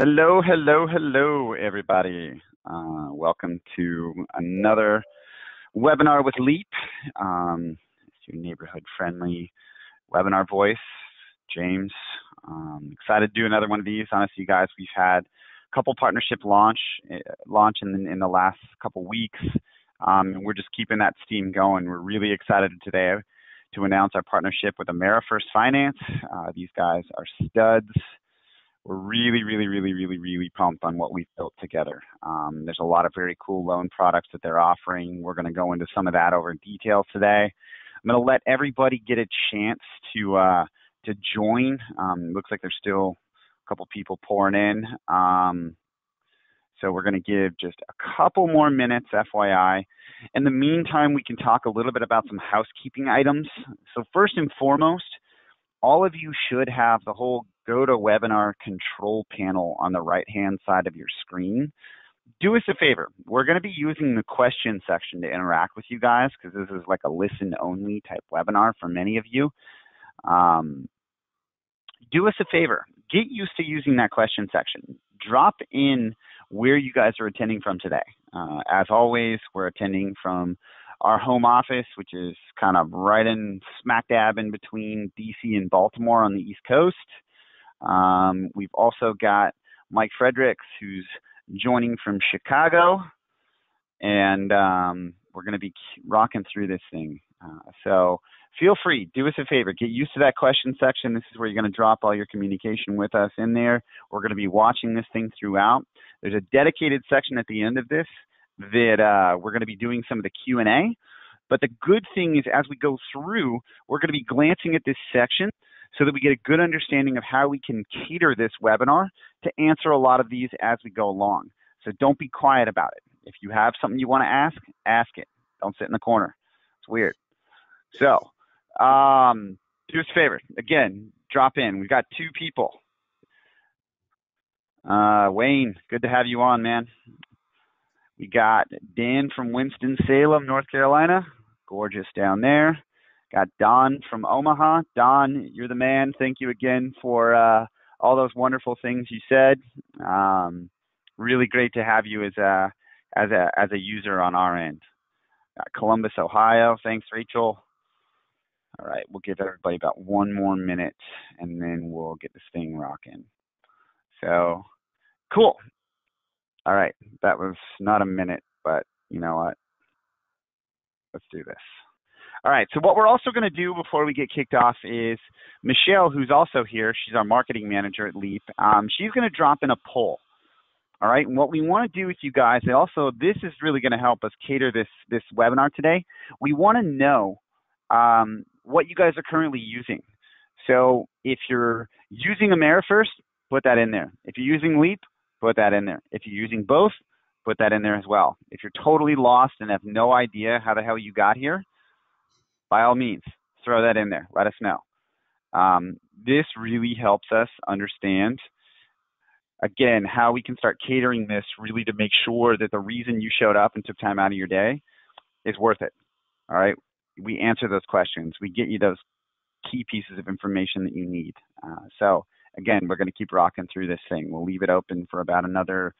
Hello, hello, hello, everybody. Uh, welcome to another webinar with Leap. Um, it's your neighborhood friendly webinar voice, James. Um, excited to do another one of these. Honestly, guys, we've had a couple partnership launch uh, launch in, in the last couple weeks. Um, and we're just keeping that steam going. We're really excited today to announce our partnership with AmeriFirst Finance. Uh, these guys are studs we're really, really, really, really, really pumped on what we've built together. Um, there's a lot of very cool loan products that they're offering. We're going to go into some of that over in detail today. I'm going to let everybody get a chance to uh, to join. Um, looks like there's still a couple people pouring in. Um, so we're going to give just a couple more minutes, FYI. In the meantime, we can talk a little bit about some housekeeping items. So first and foremost, all of you should have the whole GoToWebinar control panel on the right-hand side of your screen. Do us a favor. We're going to be using the question section to interact with you guys because this is like a listen-only type webinar for many of you. Um, do us a favor. Get used to using that question section. Drop in where you guys are attending from today. Uh, as always, we're attending from our home office, which is kind of right in smack dab in between DC and Baltimore on the East Coast. Um, we've also got Mike Fredericks, who's joining from Chicago, and um, we're going to be rocking through this thing. Uh, so feel free, do us a favor, get used to that question section. This is where you're going to drop all your communication with us in there. We're going to be watching this thing throughout. There's a dedicated section at the end of this that uh, we're going to be doing some of the Q&A. But the good thing is as we go through, we're going to be glancing at this section so that we get a good understanding of how we can cater this webinar to answer a lot of these as we go along. So don't be quiet about it. If you have something you want to ask, ask it. Don't sit in the corner. It's weird. So um, do us a favor. Again, drop in. We've got two people. Uh, Wayne, good to have you on, man. We got Dan from Winston-Salem, North Carolina. Gorgeous down there. Got Don from Omaha. Don, you're the man. Thank you again for uh, all those wonderful things you said. Um, really great to have you as a as a as a user on our end. Got Columbus, Ohio. Thanks, Rachel. All right, we'll give everybody about one more minute, and then we'll get this thing rocking. So, cool. All right, that was not a minute, but you know what? Let's do this. All right, so what we're also going to do before we get kicked off is Michelle, who's also here, she's our marketing manager at Leap, um, she's going to drop in a poll. All right, and what we want to do with you guys, and also this is really going to help us cater this this webinar today. We want to know um, what you guys are currently using. So if you're using AmeriFirst, put that in there. If you're using Leap, put that in there. If you're using both, put that in there as well. If you're totally lost and have no idea how the hell you got here, by all means, throw that in there. Let us know. Um, this really helps us understand, again, how we can start catering this really to make sure that the reason you showed up and took time out of your day is worth it. All right? We answer those questions. We get you those key pieces of information that you need. Uh, so again, we're going to keep rocking through this thing. We'll leave it open for about another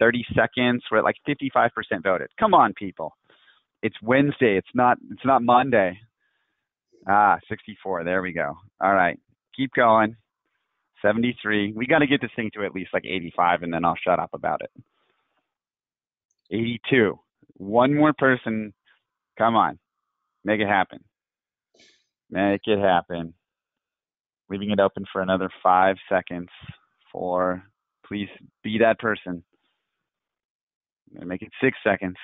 30 seconds. We're at like 55% voted. Come on, people. It's Wednesday. It's not. It's not Monday. Ah, 64. There we go. All right. Keep going. 73. We got to get this thing to at least like 85, and then I'll shut up about it. 82. One more person. Come on. Make it happen. Make it happen leaving it open for another five seconds for please be that person. make it six seconds.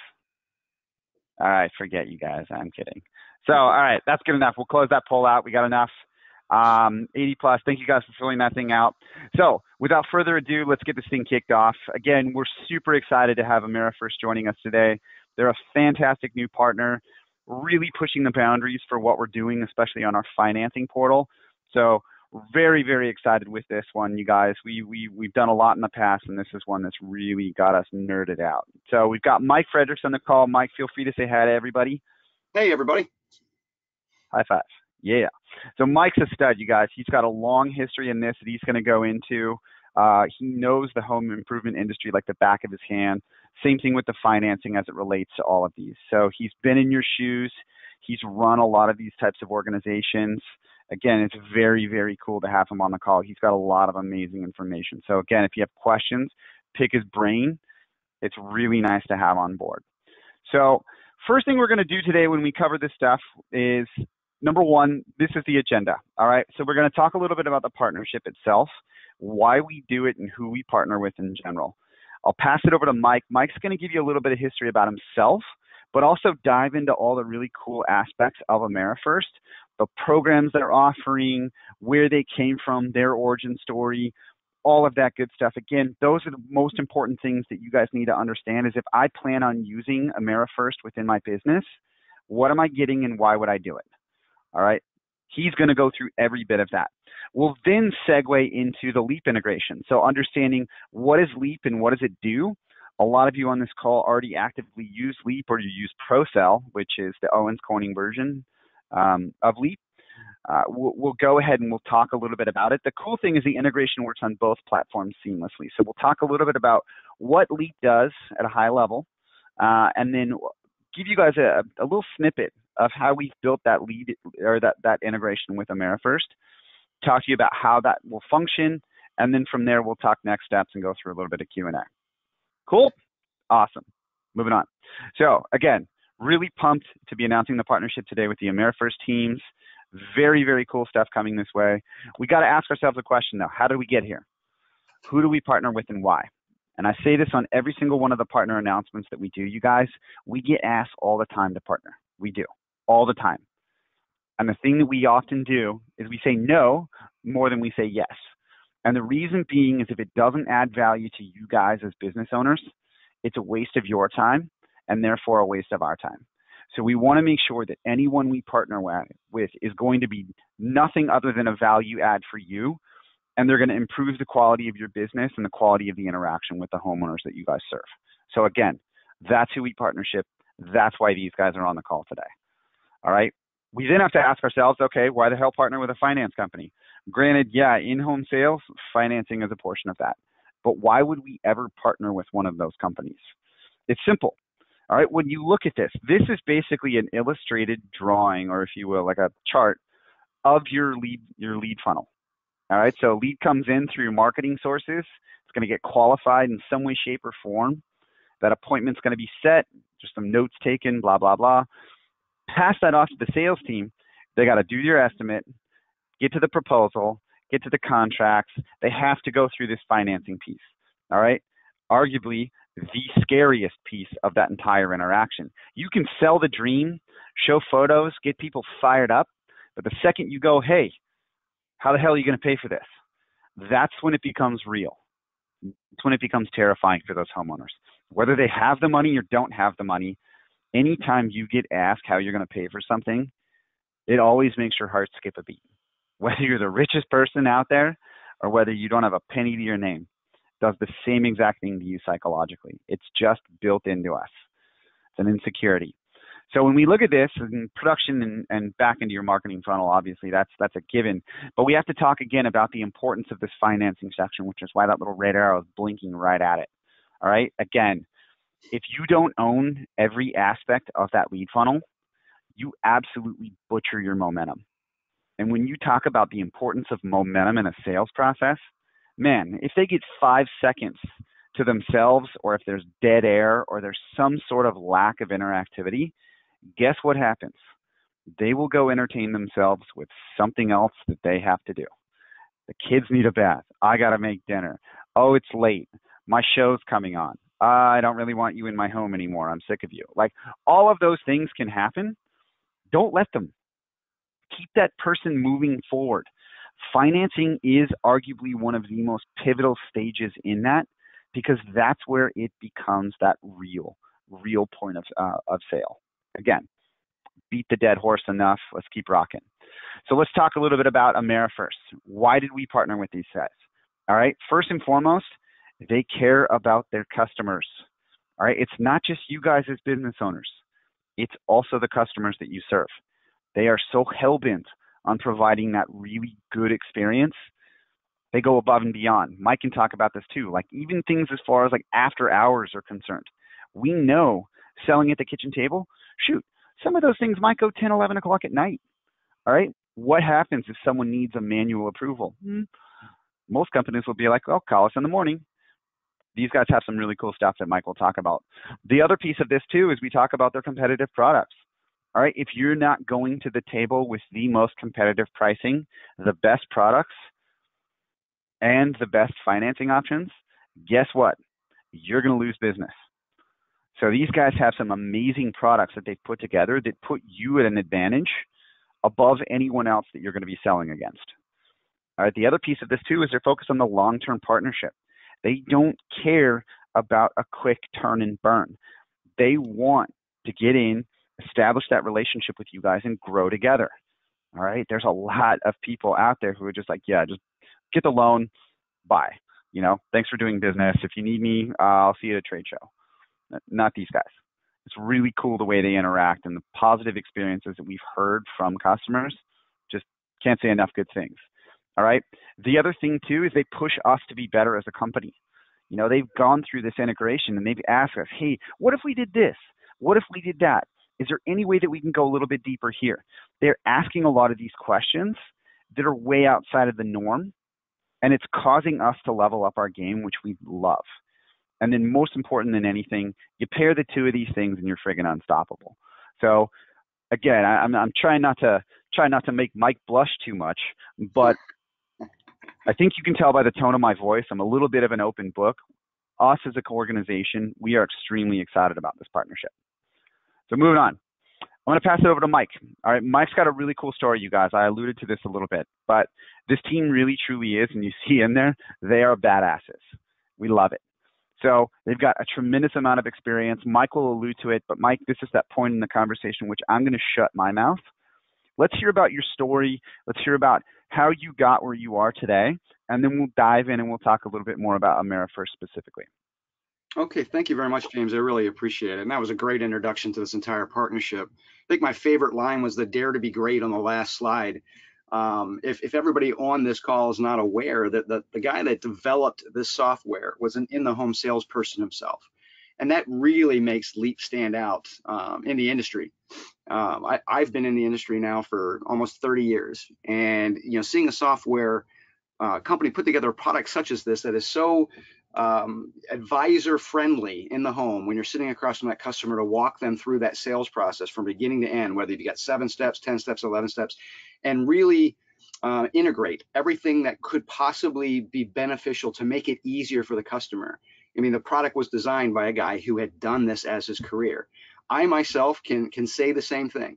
All right, forget you guys. I'm kidding. So, all right, that's good enough. We'll close that poll out. We got enough. Um, 80 plus. Thank you guys for filling that thing out. So, without further ado, let's get this thing kicked off. Again, we're super excited to have AmeriFirst joining us today. They're a fantastic new partner, really pushing the boundaries for what we're doing, especially on our financing portal. So very, very excited with this one, you guys. We, we, we've done a lot in the past, and this is one that's really got us nerded out. So we've got Mike Fredericks on the call. Mike, feel free to say hi to everybody. Hey, everybody. High five. Yeah. So Mike's a stud, you guys. He's got a long history in this that he's going to go into. Uh, he knows the home improvement industry like the back of his hand. Same thing with the financing as it relates to all of these. So he's been in your shoes. He's run a lot of these types of organizations. Again, it's very, very cool to have him on the call. He's got a lot of amazing information. So again, if you have questions, pick his brain. It's really nice to have on board. So first thing we're going to do today when we cover this stuff is number one, this is the agenda. All right. So we're going to talk a little bit about the partnership itself, why we do it, and who we partner with in general. I'll pass it over to Mike. Mike's going to give you a little bit of history about himself, but also dive into all the really cool aspects of AmeriFirst, the programs they're offering, where they came from, their origin story, all of that good stuff. Again, those are the most important things that you guys need to understand is if I plan on using AmeriFirst within my business, what am I getting and why would I do it? All right. He's going to go through every bit of that. We'll then segue into the Leap integration. So understanding what is Leap and what does it do. A lot of you on this call already actively use Leap or you use ProCell, which is the Owens Corning version um, of Leap. Uh, we'll, we'll, go ahead and we'll talk a little bit about it. The cool thing is the integration works on both platforms seamlessly. So we'll talk a little bit about what Leap does at a high level, uh, and then give you guys a, a little snippet of how we've built that lead or that, that integration with AmeriFirst, talk to you about how that will function, and then from there we'll talk next steps and go through a little bit of Q&A. Cool? Awesome. Moving on. So again, really pumped to be announcing the partnership today with the AmeriFirst teams. Very, very cool stuff coming this way. We got to ask ourselves a question though. How did we get here? Who do we partner with and why? And I say this on every single one of the partner announcements that we do, you guys. We get asked all the time to partner. We do all the time. And the thing that we often do is we say no more than we say yes. And the reason being is if it doesn't add value to you guys as business owners, it's a waste of your time and therefore a waste of our time. So we want to make sure that anyone we partner with is going to be nothing other than a value add for you. And they're going to improve the quality of your business and the quality of the interaction with the homeowners that you guys serve. So again, that's who we partnership. That's why these guys are on the call today. All right. We then have to ask ourselves, okay, why the hell partner with a finance company? Granted, yeah, in home sales, financing is a portion of that. But why would we ever partner with one of those companies? It's simple. All right, when you look at this, this is basically an illustrated drawing, or if you will, like a chart of your lead your lead funnel. All right, so lead comes in through marketing sources. It's going to get qualified in some way, shape, or form. That appointment's going to be set, just some notes taken, blah blah blah pass that off to the sales team. They got to do your estimate, get to the proposal, get to the contracts. They have to go through this financing piece. All right. Arguably the scariest piece of that entire interaction. You can sell the dream, show photos, get people fired up, but the second you go, hey, how the hell are you going to pay for this? That's when it becomes real. It's when it becomes terrifying for those homeowners. Whether they have the money or don't have the money, anytime you get asked how you're going to pay for something, it always makes your heart skip a beat. Whether you're the richest person out there or whether you don't have a penny to your name, does the same exact thing to you psychologically. It's just built into us. It's an insecurity. So when we look at this in production and, and back into your marketing funnel, obviously that's that's a given. But we have to talk again about the importance of this financing section, which is why that little red arrow is blinking right at it. All right. Again, if you don't own every aspect of that lead funnel, you absolutely butcher your momentum. And when you talk about the importance of momentum in a sales process, man, if they get five seconds to themselves, or if there's dead air, or there's some sort of lack of interactivity, guess what happens? They will go entertain themselves with something else that they have to do. The kids need a bath. I got to make dinner. Oh, it's late. My show's coming on. I don't really want you in my home anymore. I'm sick of you. Like all of those things can happen. Don't let them. Keep that person moving forward. Financing is arguably one of the most pivotal stages in that because that's where it becomes that real, real point of, uh, of sale. Again, beat the dead horse enough. Let's keep rocking. So let's talk a little bit about AmeriFirst. Why did we partner with these guys? All right. First and foremost, they care about their customers. All right, it's not just you guys as business owners, it's also the customers that you serve. They are so hell bent on providing that really good experience. They go above and beyond. Mike can talk about this too. Like even things as far as like after hours are concerned. We know selling at the kitchen table, shoot, some of those things might go 10, 11 o'clock at night. All right. What happens if someone needs a manual approval? Hmm. Most companies will be like, oh, call us in the morning. These guys have some really cool stuff that Mike will talk about. The other piece of this too is we talk about their competitive products. All right. If you're not going to the table with the most competitive pricing, the best products, and the best financing options, guess what? You're going to lose business. So these guys have some amazing products that they've put together that put you at an advantage above anyone else that you're going to be selling against. All right, the other piece of this too is they're focused on the long-term partnership. They don't care about a quick turn and burn. They want to get in, establish that relationship with you guys, and grow together. All right, there's a lot of people out there who are just like, yeah, just get the loan, buy. You know, thanks for doing business. If you need me, uh, I'll see you at a trade show not these guys. It's really cool the way they interact and the positive experiences that we've heard from customers. Just can't say enough good things. All right. The other thing too is they push us to be better as a company. You know, they've gone through this integration and they've asked us, hey, what if we did this? What if we did that? Is there any way that we can go a little bit deeper here? They're asking a lot of these questions that are way outside of the norm, and it's causing us to level up our game, which we love. And then most important than anything, you pair the two of these things and you're friggin' unstoppable. So again, I, am I'm, I'm trying not to try not to make Mike blush too much, but I think you can tell by the tone of my voice, I'm a little bit of an open book. Us as an organization, we are extremely excited about this partnership. So moving on. I'm going to pass it over to Mike. All right, Mike's got a really cool story, you guys. I alluded to this a little bit, but this team really truly is, and you see in there, they are badasses. We love it. So they've got a tremendous amount of experience. Mike will allude to it, but Mike, this is that point in the conversation which I'm going to shut my mouth. Let's hear about your story. Let's hear about how you got where you are today, and then we'll dive in and we'll talk a little bit more about AmeriFirst specifically. Okay, thank you very much, James. I really appreciate it. And that was a great introduction to this entire partnership. I think my favorite line was the dare to be great on the last slide um, if, if everybody on this call is not aware that the, the guy that developed this software was an in-the-home salesperson himself. And that really makes Leap stand out um, in the industry. Um, I, I've been in the industry now for almost 30 years, and you know, seeing a software uh, company put together a product such as this that is so um, advisor friendly in the home when you're sitting across from that customer to walk them through that sales process from beginning to end, whether you've got seven steps, 10 steps, 11 steps, and really uh, integrate everything that could possibly be beneficial to make it easier for the customer. I mean, the product was designed by a guy who had done this as his career. I myself can can say the same thing.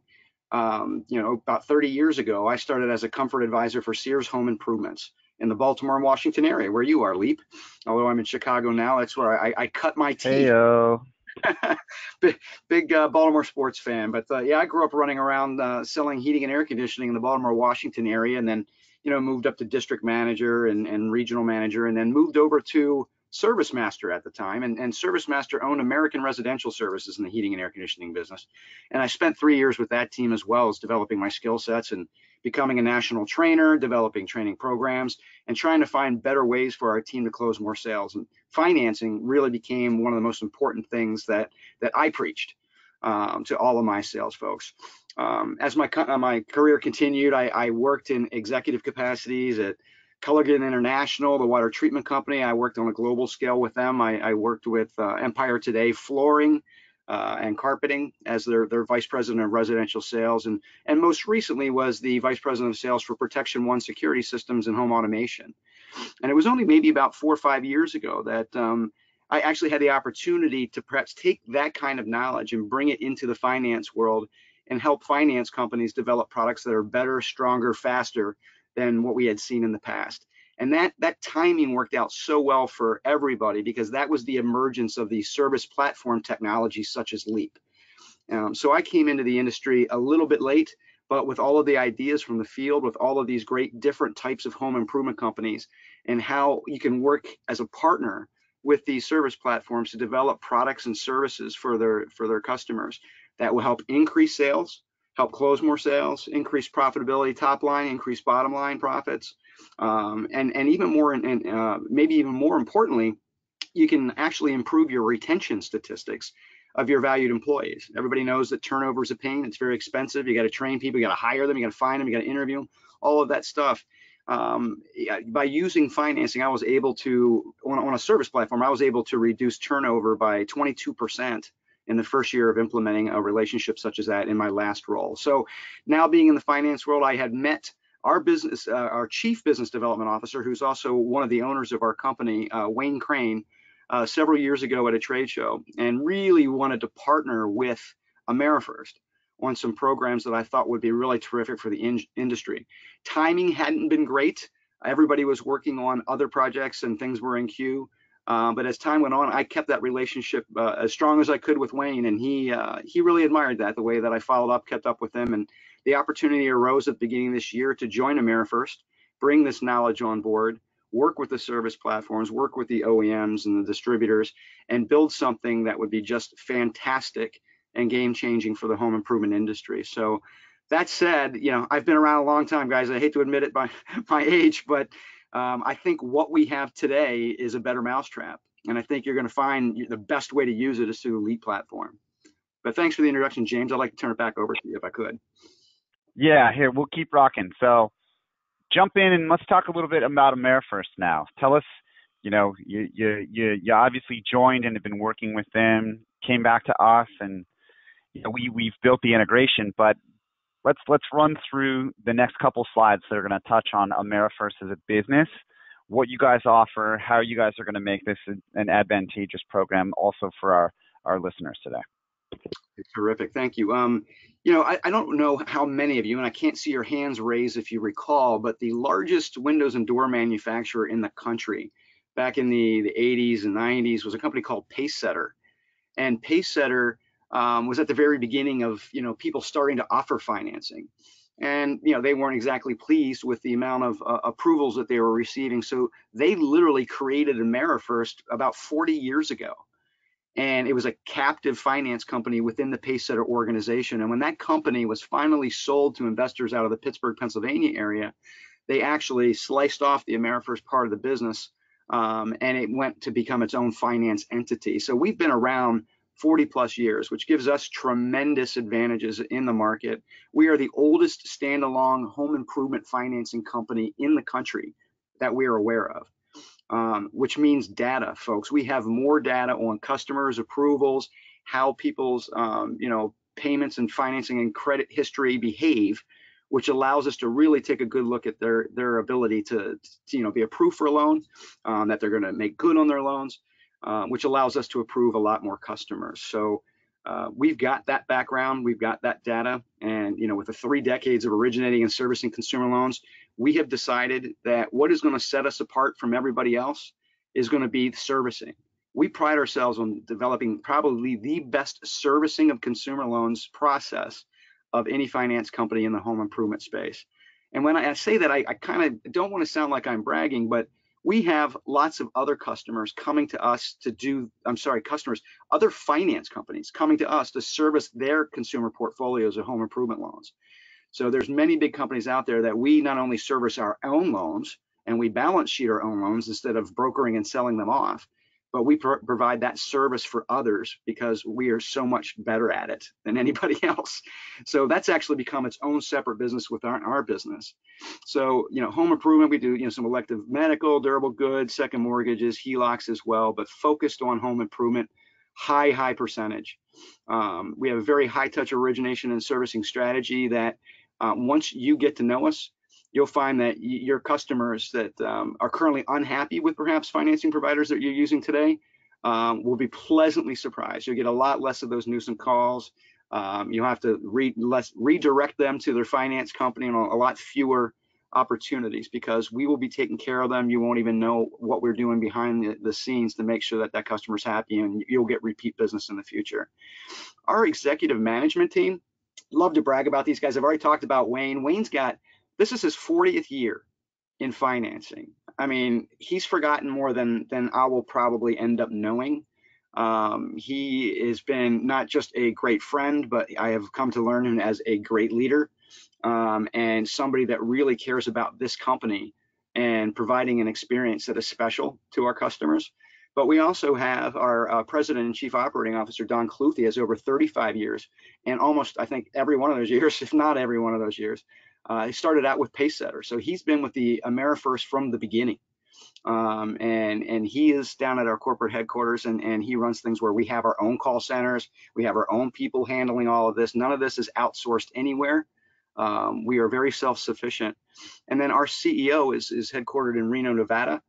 Um, you know, about 30 years ago, I started as a comfort advisor for Sears Home Improvements in the Baltimore and Washington area, where you are, Leap. Although I'm in Chicago now, that's where I, I cut my teeth. Heyo. big, big uh, Baltimore sports fan. But uh, yeah, I grew up running around uh, selling heating and air conditioning in the Baltimore, Washington area, and then you know moved up to district manager and, and regional manager, and then moved over to ServiceMaster at the time, and, and ServiceMaster owned American Residential Services in the heating and air conditioning business. And I spent three years with that team as well as developing my skill sets and becoming a national trainer, developing training programs, and trying to find better ways for our team to close more sales. And financing really became one of the most important things that that I preached um, to all of my sales folks. Um, as my uh, my career continued, I, I worked in executive capacities at Culligan International, the water treatment company. I worked on a global scale with them. I, I worked with uh, Empire Today Flooring uh, and Carpeting as their, their vice president of residential sales. And, and most recently was the vice president of sales for Protection One Security Systems and Home Automation. And it was only maybe about four or five years ago that um, I actually had the opportunity to perhaps take that kind of knowledge and bring it into the finance world and help finance companies develop products that are better, stronger, faster than what we had seen in the past. And that that timing worked out so well for everybody because that was the emergence of the service platform technology such as Leap. Um, so I came into the industry a little bit late, but with all of the ideas from the field, with all of these great different types of home improvement companies, and how you can work as a partner with these service platforms to develop products and services for their for their customers that will help increase sales, help close more sales, increase profitability top line, increase bottom line profits, Um, and, and even more, and uh, maybe even more importantly, you can actually improve your retention statistics of your valued employees. Everybody knows that turnover is a pain. It's very expensive. You got to train people, you got to hire them, you got to find them, you got to interview them, all of that stuff. Um, by using financing, I was able to, on, on a service platform, I was able to reduce turnover by 22% in the first year of implementing a relationship such as that in my last role. So now being in the finance world, I had met our business, uh, our chief business development officer, who's also one of the owners of our company, uh, Wayne Crane, uh, several years ago at a trade show and really wanted to partner with AmeriFirst on some programs that I thought would be really terrific for the in industry. Timing hadn't been great. Everybody was working on other projects and things were in queue. Uh, but as time went on, I kept that relationship uh, as strong as I could with Wayne, and he uh, he really admired that the way that I followed up, kept up with him, and the opportunity arose at the beginning of this year to join AmeriFirst, bring this knowledge on board, work with the service platforms, work with the OEMs and the distributors, and build something that would be just fantastic and game changing for the home improvement industry. So that said, you know, I've been around a long time, guys. I hate to admit it by my age, but um, I think what we have today is a better mousetrap. And I think you're going to find the best way to use it is through the Leap platform. But thanks for the introduction, James. I'd like to turn it back over to you if I could. Yeah, here, we'll keep rocking. So jump in and let's talk a little bit about AmeriFirst now. Tell us, you know, you, you, you, you obviously joined and have been working with them, came back to us, and you know, we, we've built the integration, but let's, let's run through the next couple slides that are going to touch on AmeriFirst as a business, what you guys offer, how you guys are going to make this an advantageous program also for our, our listeners today. Terrific, thank you. Um, you know, I, I, don't know how many of you, and I can't see your hands raised if you recall, but the largest windows and door manufacturer in the country back in the, the 80s and 90s was a company called Pacesetter. And Pacesetter um, was at the very beginning of, you know, people starting to offer financing. And, you know, they weren't exactly pleased with the amount of uh, approvals that they were receiving. So they literally created AmeriFirst about 40 years ago and it was a captive finance company within the Pacesetter organization. And when that company was finally sold to investors out of the Pittsburgh, Pennsylvania area, they actually sliced off the AmeriFirst part of the business um, and it went to become its own finance entity. So we've been around 40 plus years, which gives us tremendous advantages in the market. We are the oldest standalone home improvement financing company in the country that we are aware of um, which means data, folks. We have more data on customers, approvals, how people's um, you know payments and financing and credit history behave, which allows us to really take a good look at their their ability to, to you know be approved for a loan, um, that they're going to make good on their loans, uh, which allows us to approve a lot more customers. So. Uh, we've got that background, we've got that data, and you know, with the three decades of originating and servicing consumer loans, we have decided that what is going to set us apart from everybody else is going to be servicing. We pride ourselves on developing probably the best servicing of consumer loans process of any finance company in the home improvement space. And when I say that, I, I kind of don't want to sound like I'm bragging, but we have lots of other customers coming to us to do, I'm sorry, customers, other finance companies coming to us to service their consumer portfolios of home improvement loans. So there's many big companies out there that we not only service our own loans and we balance sheet our own loans instead of brokering and selling them off, but we pro provide that service for others because we are so much better at it than anybody else. So that's actually become its own separate business with our, our business. So, you know, home improvement, we do, you know, some elective medical, durable goods, second mortgages, HELOCs as well, but focused on home improvement, high, high percentage. Um, we have a very high touch origination and servicing strategy that uh, once you get to know us, you'll find that your customers that um, are currently unhappy with perhaps financing providers that you're using today um, will be pleasantly surprised. You'll get a lot less of those nuisance calls. Um, you'll have to re less, redirect them to their finance company and a, lot fewer opportunities because we will be taking care of them. You won't even know what we're doing behind the, the, scenes to make sure that that customer's happy and you'll get repeat business in the future. Our executive management team love to brag about these guys. I've already talked about Wayne. Wayne's got this is his 40th year in financing. I mean, he's forgotten more than than I will probably end up knowing. Um, he has been not just a great friend, but I have come to learn him as a great leader um, and somebody that really cares about this company and providing an experience that is special to our customers. But we also have our uh, president and chief operating officer, Don Cluthy, has over 35 years, and almost, I think, every one of those years, if not every one of those years, uh, he started out with Pacesetter. So he's been with the AmeriFirst from the beginning. Um, and and he is down at our corporate headquarters and, and he runs things where we have our own call centers we have our own people handling all of this none of this is outsourced anywhere um, we are very self-sufficient and then our ceo is, is headquartered in reno nevada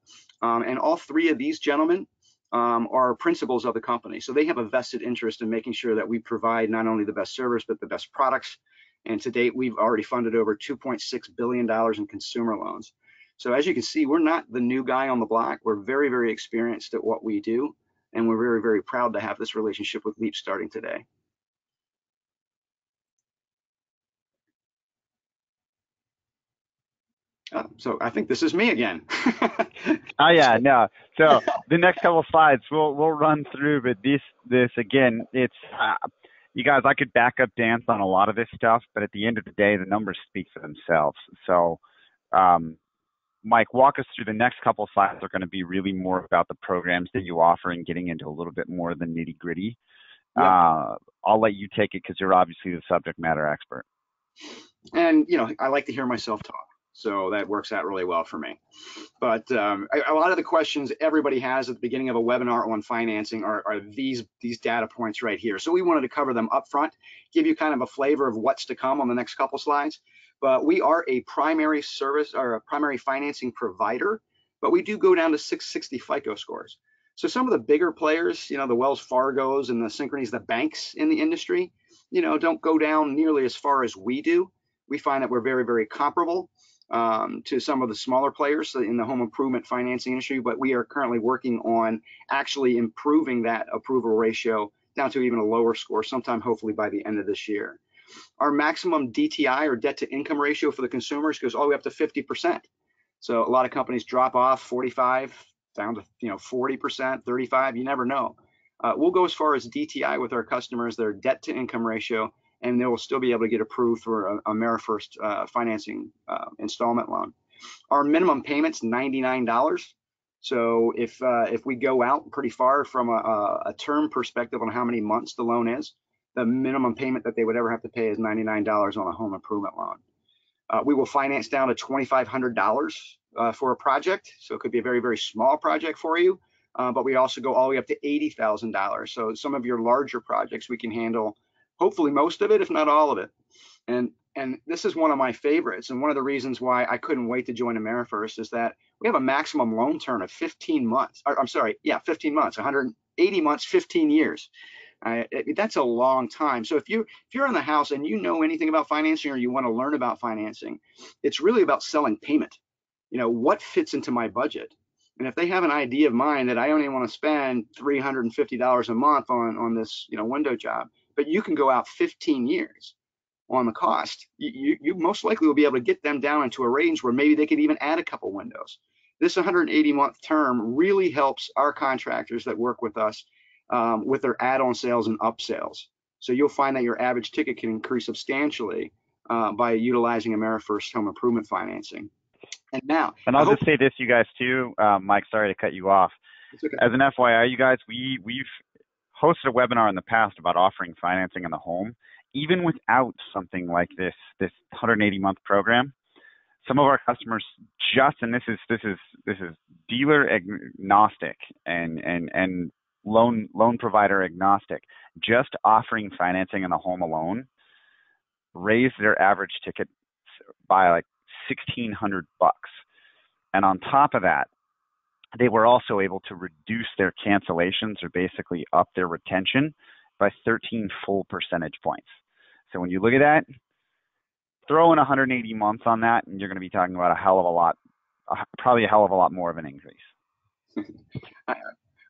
um, and all three of these gentlemen um, are principals of the company so they have a vested interest in making sure that we provide not only the best service but the best products and to date we've already funded over 2.6 billion dollars in consumer loans so as you can see, we're not the new guy on the block. We're very, very experienced at what we do, and we're very, very proud to have this relationship with Leap starting today. Uh, so I think this is me again. oh yeah, no. So the next couple slides we'll we'll run through, but this this again, it's uh, you guys. I could back up dance on a lot of this stuff, but at the end of the day, the numbers speak for themselves. So um, Mike, walk us through the next couple slides are going to be really more about the programs that you offer and getting into a little bit more of the nitty gritty. Uh, I'll let you take it because you're obviously the subject matter expert. And you know, I like to hear myself talk, so that works out really well for me. But um, a, lot of the questions everybody has at the beginning of a webinar on financing are, are these these data points right here. So we wanted to cover them up front, give you kind of a flavor of what's to come on the next couple slides but we are a primary service or a primary financing provider, but we do go down to 660 FICO scores. So some of the bigger players, you know, the Wells Fargos and the Synchronies, the banks in the industry, you know, don't go down nearly as far as we do. We find that we're very, very comparable um, to some of the smaller players in the home improvement financing industry, but we are currently working on actually improving that approval ratio down to even a lower score sometime hopefully by the end of this year. Our maximum DTI or debt to income ratio for the consumers goes all the way up to 50%. So a lot of companies drop off 45 down to you know 40%, 35. You never know. Uh, we'll go as far as DTI with our customers, their debt to income ratio, and they will still be able to get approved for a, AmeriFirst uh, financing uh, installment loan. Our minimum payment's $99. So if uh, if we go out pretty far from a, a, term perspective on how many months the loan is, the minimum payment that they would ever have to pay is $99 on a home improvement loan. Uh, we will finance down to $2,500 uh, for a project. So it could be a very, very small project for you, uh, but we also go all the way up to $80,000. So some of your larger projects, we can handle hopefully most of it, if not all of it. And and this is one of my favorites. And one of the reasons why I couldn't wait to join AmeriFirst is that we have a maximum loan term of 15 months. Or, I'm sorry, yeah, 15 months, 180 months, 15 years. It, that's a long time. So if you if you're in the house and you know anything about financing or you want to learn about financing, it's really about selling payment. You know what fits into my budget. And if they have an idea of mine that I only want to spend $350 a month on on this you know window job, but you can go out 15 years on the cost, you, you most likely will be able to get them down into a range where maybe they could even add a couple windows. This 180 month term really helps our contractors that work with us um, with their add-on sales and upsales. So you'll find that your average ticket can increase substantially uh, by utilizing AmeriFirst home improvement financing. And now, and I'll just say this, you guys too, uh, Mike. Sorry to cut you off. Okay. As an FYI, you guys, we we've hosted a webinar in the past about offering financing in the home, even without something like this this 180 month program. Some of our customers just, and this is this is this is dealer agnostic and and and loan loan provider agnostic, just offering financing in the home alone raised their average ticket by like 1600 bucks. And on top of that, they were also able to reduce their cancellations or basically up their retention by 13 full percentage points. So when you look at that, throw in 180 months on that, and you're going to be talking about a hell of a lot, probably a hell of a lot more of an increase.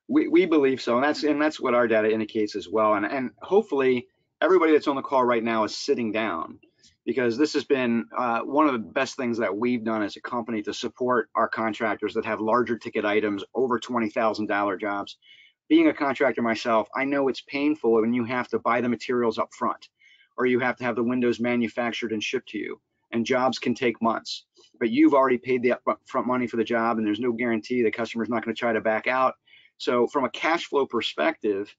We, we believe so, and that's and that's what our data indicates as well. And and hopefully everybody that's on the call right now is sitting down because this has been uh, one of the best things that we've done as a company to support our contractors that have larger ticket items over $20,000 jobs. Being a contractor myself, I know it's painful when you have to buy the materials up front or you have to have the windows manufactured and shipped to you and jobs can take months. but you've already paid the upfront money for the job and there's no guarantee the customer's not going to try to back out. So from a cash flow perspective,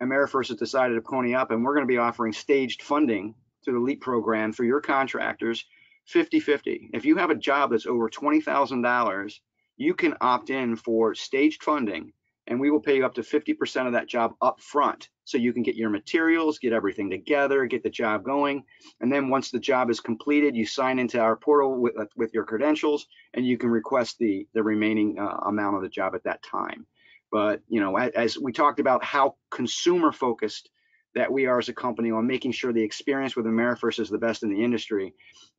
AmeriFirst has decided to pony up and we're going to be offering staged funding through the LEAP program for your contractors 50-50. If you have a job that's over $20,000, you can opt in for staged funding and we will pay you up to 50% of that job up front so you can get your materials get everything together get the job going and then once the job is completed you sign into our portal with, uh, with your credentials and you can request the the remaining uh, amount of the job at that time but you know as, as we talked about how consumer focused that we are as a company on making sure the experience with AmeriFirst is the best in the industry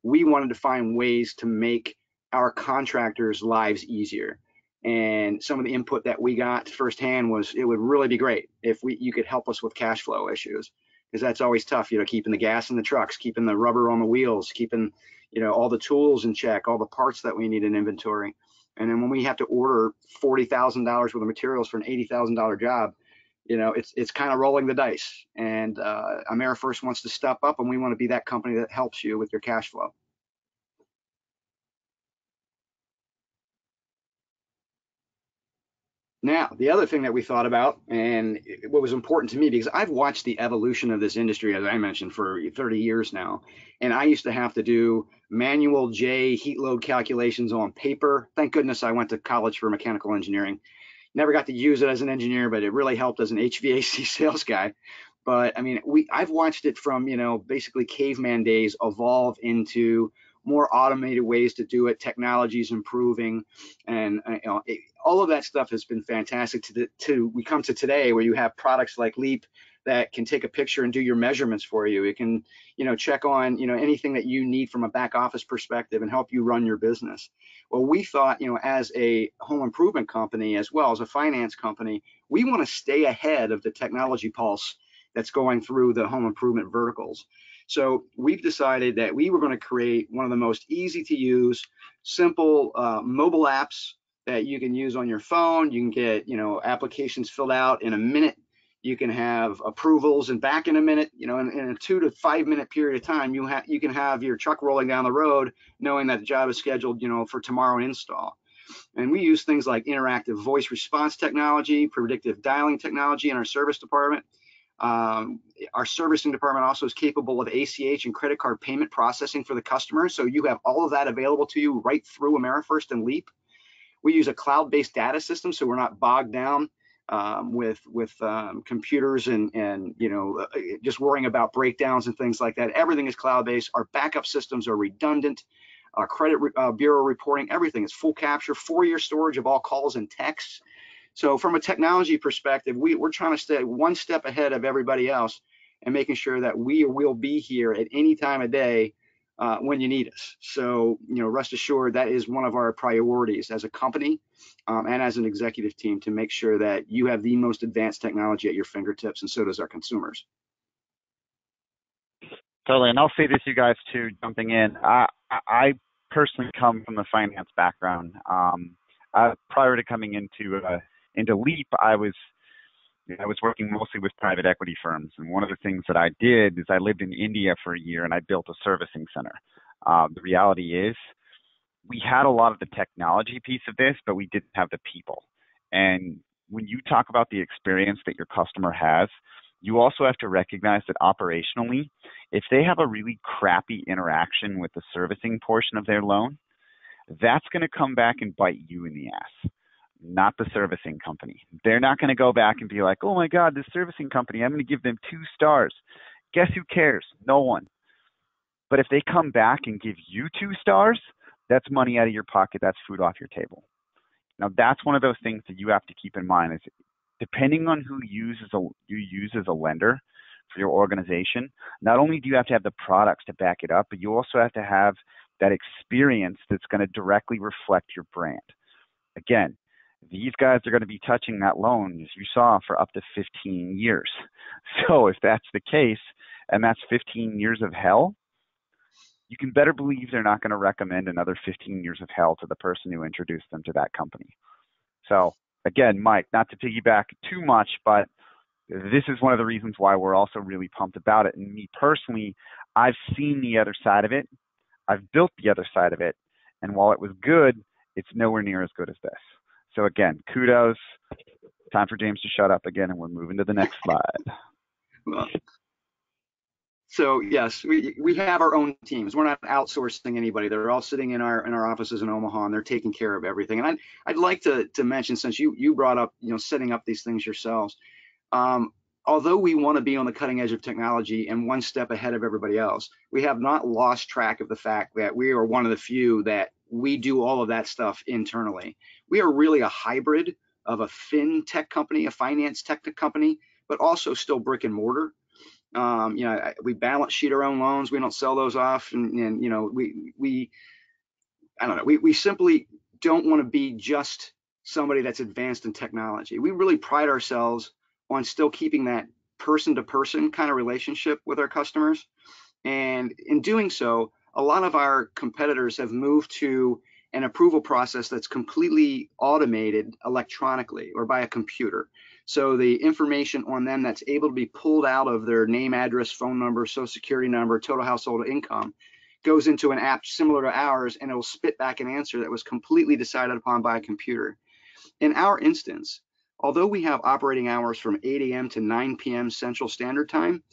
we wanted to find ways to make our contractors lives easier. And some of the input that we got firsthand was it would really be great if we you could help us with cash flow issues because that's always tough you know keeping the gas in the trucks keeping the rubber on the wheels keeping you know all the tools in check all the parts that we need in inventory. And then when we have to order $40,000 worth of materials for an $80,000 job you know it's it's kind of rolling the dice and uh, AmeriFirst wants to step up and we want to be that company that helps you with your cash flow Now, the other thing that we thought about, and what was important to me, because I've watched the evolution of this industry, as I mentioned, for 30 years now, and I used to have to do manual J heat load calculations on paper. Thank goodness I went to college for mechanical engineering. Never got to use it as an engineer, but it really helped as an HVAC sales guy. But I mean, we I've watched it from you know basically caveman days evolve into more automated ways to do it. Technology is improving, and uh, you know, it, all of that stuff has been fantastic. To the, to we come to today where you have products like Leap that can take a picture and do your measurements for you. It can, you know, check on, you know, anything that you need from a back office perspective and help you run your business. Well, we thought, you know, as a home improvement company as well as a finance company, we want to stay ahead of the technology pulse that's going through the home improvement verticals. So we've decided that we were going to create one of the most easy to use, simple uh, mobile apps that you can use on your phone. You can get, you know, applications filled out in a minute. You can have approvals and back in a minute. You know, in, in a two to five minute period of time, you have you can have your truck rolling down the road, knowing that the job is scheduled, you know, for tomorrow install. And we use things like interactive voice response technology, predictive dialing technology in our service department. Um, our servicing department also is capable of ACH and credit card payment processing for the customer. So you have all of that available to you right through AmeriFirst and Leap. We use a cloud-based data system, so we're not bogged down um, with with um, computers and and you know uh, just worrying about breakdowns and things like that. Everything is cloud-based. Our backup systems are redundant. Our credit uh, bureau reporting, everything is full capture, four-year storage of all calls and texts. So from a technology perspective, we, we're trying to stay one step ahead of everybody else and making sure that we will be here at any time of day uh, when you need us. So, you know, rest assured that is one of our priorities as a company um, and as an executive team to make sure that you have the most advanced technology at your fingertips, and so does our consumers. Totally, and I'll say this, you guys, too, jumping in. I, I personally come from the finance background. Um, uh, prior to coming into uh, into Leap, I was I was working mostly with private equity firms, and one of the things that I did is I lived in India for a year and I built a servicing center. Uh, the reality is, we had a lot of the technology piece of this, but we didn't have the people. And when you talk about the experience that your customer has, you also have to recognize that operationally, if they have a really crappy interaction with the servicing portion of their loan, that's going to come back and bite you in the ass not the servicing company. They're not going to go back and be like, oh my God, this servicing company, I'm going to give them two stars. Guess who cares? No one. But if they come back and give you two stars, that's money out of your pocket. That's food off your table. Now that's one of those things that you have to keep in mind is depending on who you use as a, you use as a lender for your organization, not only do you have to have the products to back it up, but you also have to have that experience that's going to directly reflect your brand. Again, these guys are going to be touching that loan, as you saw, for up to 15 years. So if that's the case, and that's 15 years of hell, you can better believe they're not going to recommend another 15 years of hell to the person who introduced them to that company. So again, Mike, not to piggyback too much, but this is one of the reasons why we're also really pumped about it. And me personally, I've seen the other side of it. I've built the other side of it. And while it was good, it's nowhere near as good as this. So again, kudos. Time for James to shut up again, and we're moving to the next slide. Well, so yes, we we have our own teams. We're not outsourcing anybody. They're all sitting in our in our offices in Omaha, and they're taking care of everything. And I'd I'd like to to mention since you you brought up you know setting up these things yourselves. Um, although we want to be on the cutting edge of technology and one step ahead of everybody else, we have not lost track of the fact that we are one of the few that we do all of that stuff internally. We are really a hybrid of a fintech company, a finance tech company, but also still brick and mortar. Um, you know, we balance sheet our own loans. We don't sell those off, and, and you know, we we I don't know. We we simply don't want to be just somebody that's advanced in technology. We really pride ourselves on still keeping that person to person kind of relationship with our customers. And in doing so, a lot of our competitors have moved to an approval process that's completely automated electronically or by a computer. So the information on them that's able to be pulled out of their name, address, phone number, social security number, total household income goes into an app similar to ours and it will spit back an answer that was completely decided upon by a computer. In our instance, although we have operating hours from 8 a.m. to 9 p.m. Central Standard Time,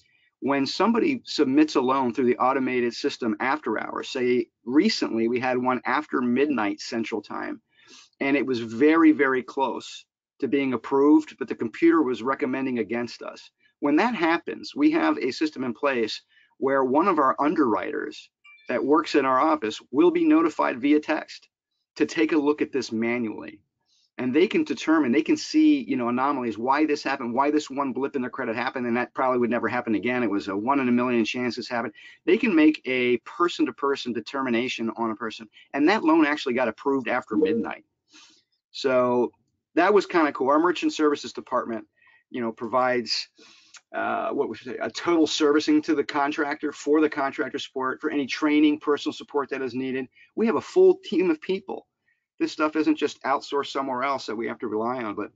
when somebody submits a loan through the automated system after hours, say recently we had one after midnight Central Time, and it was very, very close to being approved, but the computer was recommending against us. When that happens, we have a system in place where one of our underwriters that works in our office will be notified via text to take a look at this manually and they can determine they can see you know anomalies why this happened why this one blip in their credit happened and that probably would never happen again. It was a one in a million chance this happened. They can make a person to person determination on a person and that loan actually got approved after midnight. So that was kind of cool. Our merchant services department you know provides uh, what we say, a total servicing to the contractor for the contractor support, for any training, personal support that is needed. We have a full team of people this stuff isn't just outsourced somewhere else that we have to rely on, but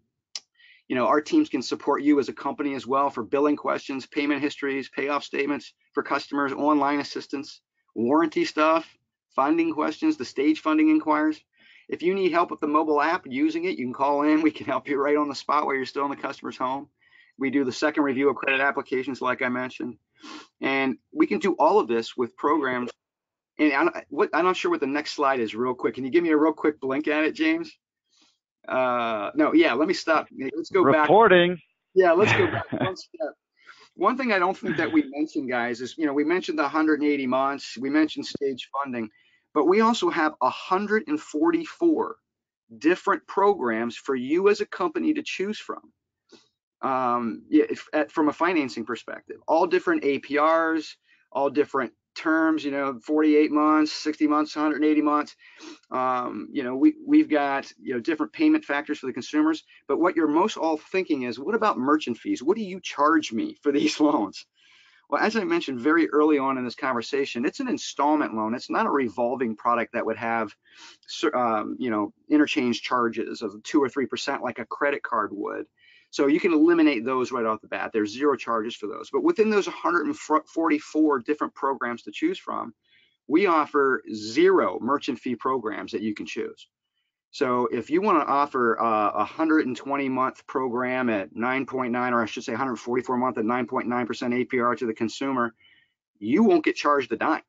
you know, our teams can support you as a company as well for billing questions, payment histories, payoff statements for customers, online assistance, warranty stuff, funding questions, the stage funding inquiries. If you need help with the mobile app using it, you can call in. We can help you right on the spot while you're still in the customer's home. We do the second review of credit applications, like I mentioned. And we can do all of this with programs and I'm, what, I'm not sure what the next slide is real quick. Can you give me a real quick blink at it, James? Uh, no, yeah, let me stop. Let's go Reporting. back. Reporting. Yeah, let's go back one step. One thing I don't think that we mentioned, guys, is, you know, we mentioned the 180 months, we mentioned stage funding, but we also have 144 different programs for you as a company to choose from. Um, yeah, if, at, from a financing perspective, all different APRs, all different terms, you know, 48 months, 60 months, 180 months. Um, you know, we, we've got, you know, different payment factors for the consumers. But what you're most all thinking is, what about merchant fees? What do you charge me for these loans? Well, as I mentioned very early on in this conversation, it's an installment loan. It's not a revolving product that would have, um, you know, interchange charges of two or three percent like a credit card would. So you can eliminate those right off the bat. There's zero charges for those. But within those 144 different programs to choose from, we offer zero merchant fee programs that you can choose. So if you want to offer a 120 month program at 9.9, or I should say 144 month at 9.9% APR to the consumer, you won't get charged a dime.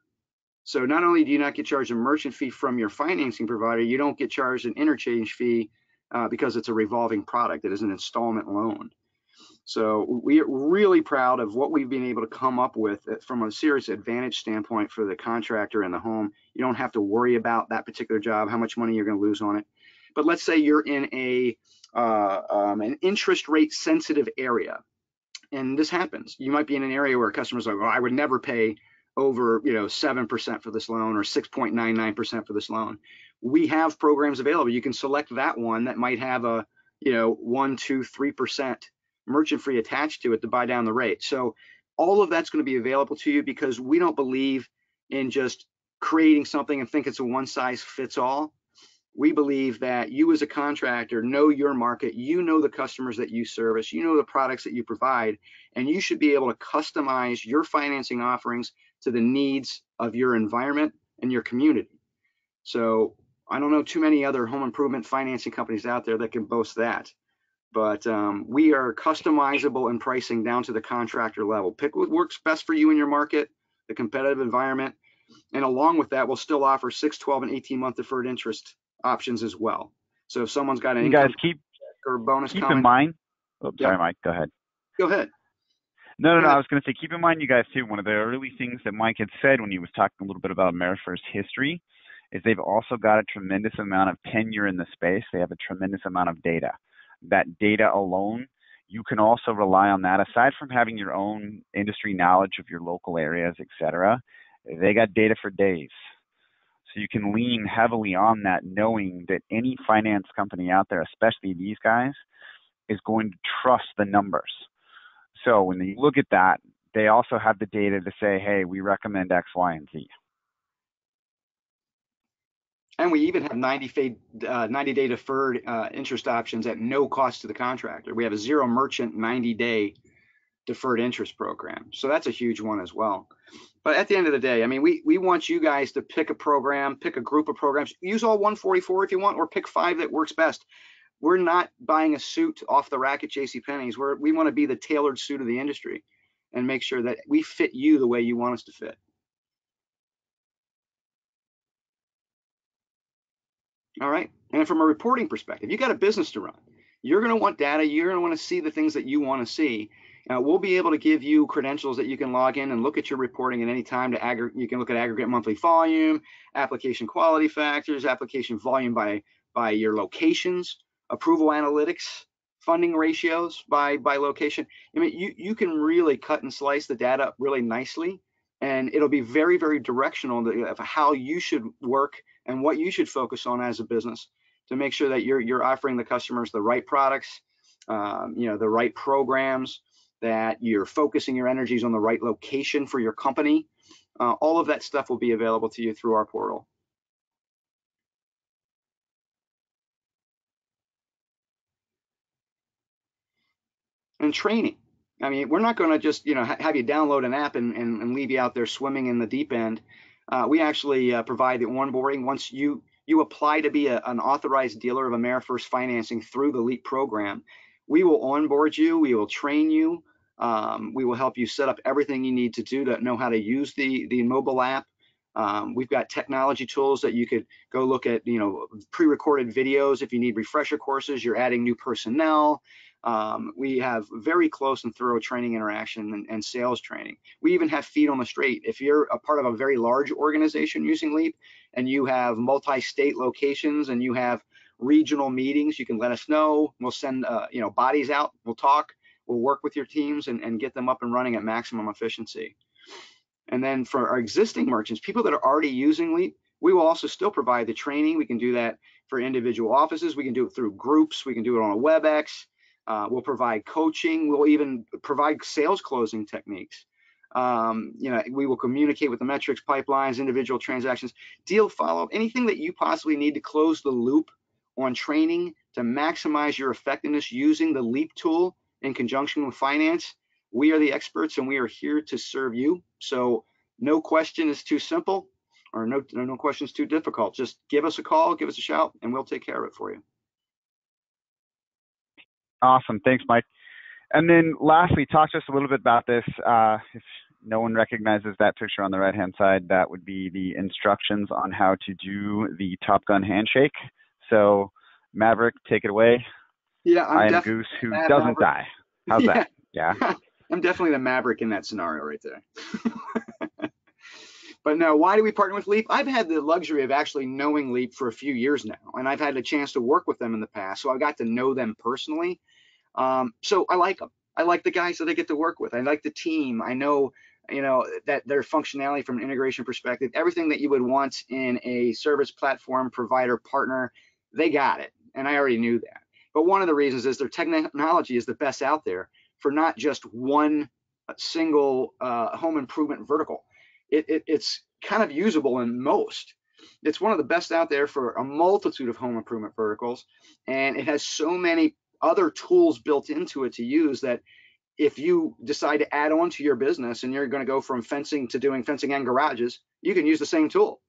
So not only do you not get charged a merchant fee from your financing provider, you don't get charged an interchange fee uh, because it's a revolving product. It is an installment loan. So we're really proud of what we've been able to come up with from a serious advantage standpoint for the contractor and the home. You don't have to worry about that particular job, how much money you're going to lose on it. But let's say you're in a uh, um, an interest rate sensitive area, and this happens. You might be in an area where customers are like, "Well, I would never pay over, you know, seven percent for this loan or 6.99 percent for this loan." We have programs available. You can select that one that might have a, you know, one, two, three percent merchant fee attached to it to buy down the rate. So all of that's going to be available to you because we don't believe in just creating something and think it's a one size fits all. We believe that you as a contractor know your market, you know the customers that you service, you know the products that you provide, and you should be able to customize your financing offerings to the needs of your environment and your community. So I don't know too many other home improvement financing companies out there that can boast that. But um, we are customizable in pricing down to the contractor level. Pick what works best for you in your market, the competitive environment, and along with that, we'll still offer 6, 12, and 18 month deferred interest options as well. So if someone's got any guys keep or bonus keep in mind. Oh, sorry, yeah. Mike. Go ahead. Go ahead. No, no, no. I was going to say, keep in mind, you guys too. One of the early things that Mike had said when he was talking a little bit about AmeriFirst history is they've also got a tremendous amount of tenure in the space. They have a tremendous amount of data. That data alone, you can also rely on that. Aside from having your own industry knowledge of your local areas, et cetera, they got data for days. So you can lean heavily on that, knowing that any finance company out there, especially these guys, is going to trust the numbers. So when you look at that, they also have the data to say, hey, we recommend X, Y, and Z. And we even have 90 day, uh, 90 day deferred uh, interest options at no cost to the contractor. We have a zero merchant 90 day deferred interest program. So that's a huge one as well. But at the end of the day, I mean, we, we want you guys to pick a program, pick a group of programs, use all 144 if you want, or pick five that works best. We're not buying a suit off the rack at J.C. Penney's. We're, we want to be the tailored suit of the industry and make sure that we fit you the way you want us to fit. All right. And from a reporting perspective, you got a business to run. You're going to want data. You're going to want to see the things that you want to see. Uh, we'll be able to give you credentials that you can log in and look at your reporting at any time to aggregate. You can look at aggregate monthly volume, application quality factors, application volume by by your locations, approval analytics, funding ratios by by location. I mean, you you can really cut and slice the data really nicely, and it'll be very very directional of how you should work and what you should focus on as a business to make sure that you're you're offering the customers the right products, um, you know, the right programs, that you're focusing your energies on the right location for your company. Uh, all of that stuff will be available to you through our portal. And training. I mean, we're not going to just, you know, have you download an app and, and, and, leave you out there swimming in the deep end. Uh, we actually uh, provide the onboarding once you you apply to be a, an authorized dealer of AmeriFirst financing through the LEAP program. We will onboard you. We will train you. Um, we will help you set up everything you need to do to know how to use the, the mobile app. Um, we've got technology tools that you could go look at, you know, pre-recorded videos if you need refresher courses, you're adding new personnel. Um, we have very close and thorough training interaction and, and, sales training. We even have feet on the street. If you're a part of a very large organization using Leap and you have multi-state locations and you have regional meetings, you can let us know. We'll send, uh, you know, bodies out. We'll talk. We'll work with your teams and, and get them up and running at maximum efficiency. And then for our existing merchants, people that are already using Leap, we will also still provide the training. We can do that for individual offices. We can do it through groups. We can do it on a WebEx. Uh, we'll provide coaching. We'll even provide sales closing techniques. Um, you know, we will communicate with the metrics, pipelines, individual transactions, deal follow-up, anything that you possibly need to close the loop on training to maximize your effectiveness using the LEAP tool in conjunction with finance. We are the experts and we are here to serve you. So no question is too simple or no, no question is too difficult. Just give us a call, give us a shout, and we'll take care of it for you. Awesome. Thanks, Mike. And then lastly, talk to us a little bit about this. Uh, if no one recognizes that picture on the right hand side, that would be the instructions on how to do the Top Gun handshake. So, Maverick, take it away. Yeah, I'm I am Goose who doesn't Maverick. die. How's yeah. that? Yeah. I'm definitely the Maverick in that scenario right there. but no, why do we partner with Leap? I've had the luxury of actually knowing Leap for a few years now, and I've had a chance to work with them in the past, so I've got to know them personally. Um, so I like them. I like the guys that I get to work with. I like the team. I know, you know, that their functionality from an integration perspective, everything that you would want in a service platform provider partner, they got it, and I already knew that. But one of the reasons is their technology is the best out there for not just one single uh, home improvement vertical. It, it, it's kind of usable in most. It's one of the best out there for a multitude of home improvement verticals, and it has so many other tools built into it to use that if you decide to add on to your business and you're going to go from fencing to doing fencing and garages, you can use the same tool.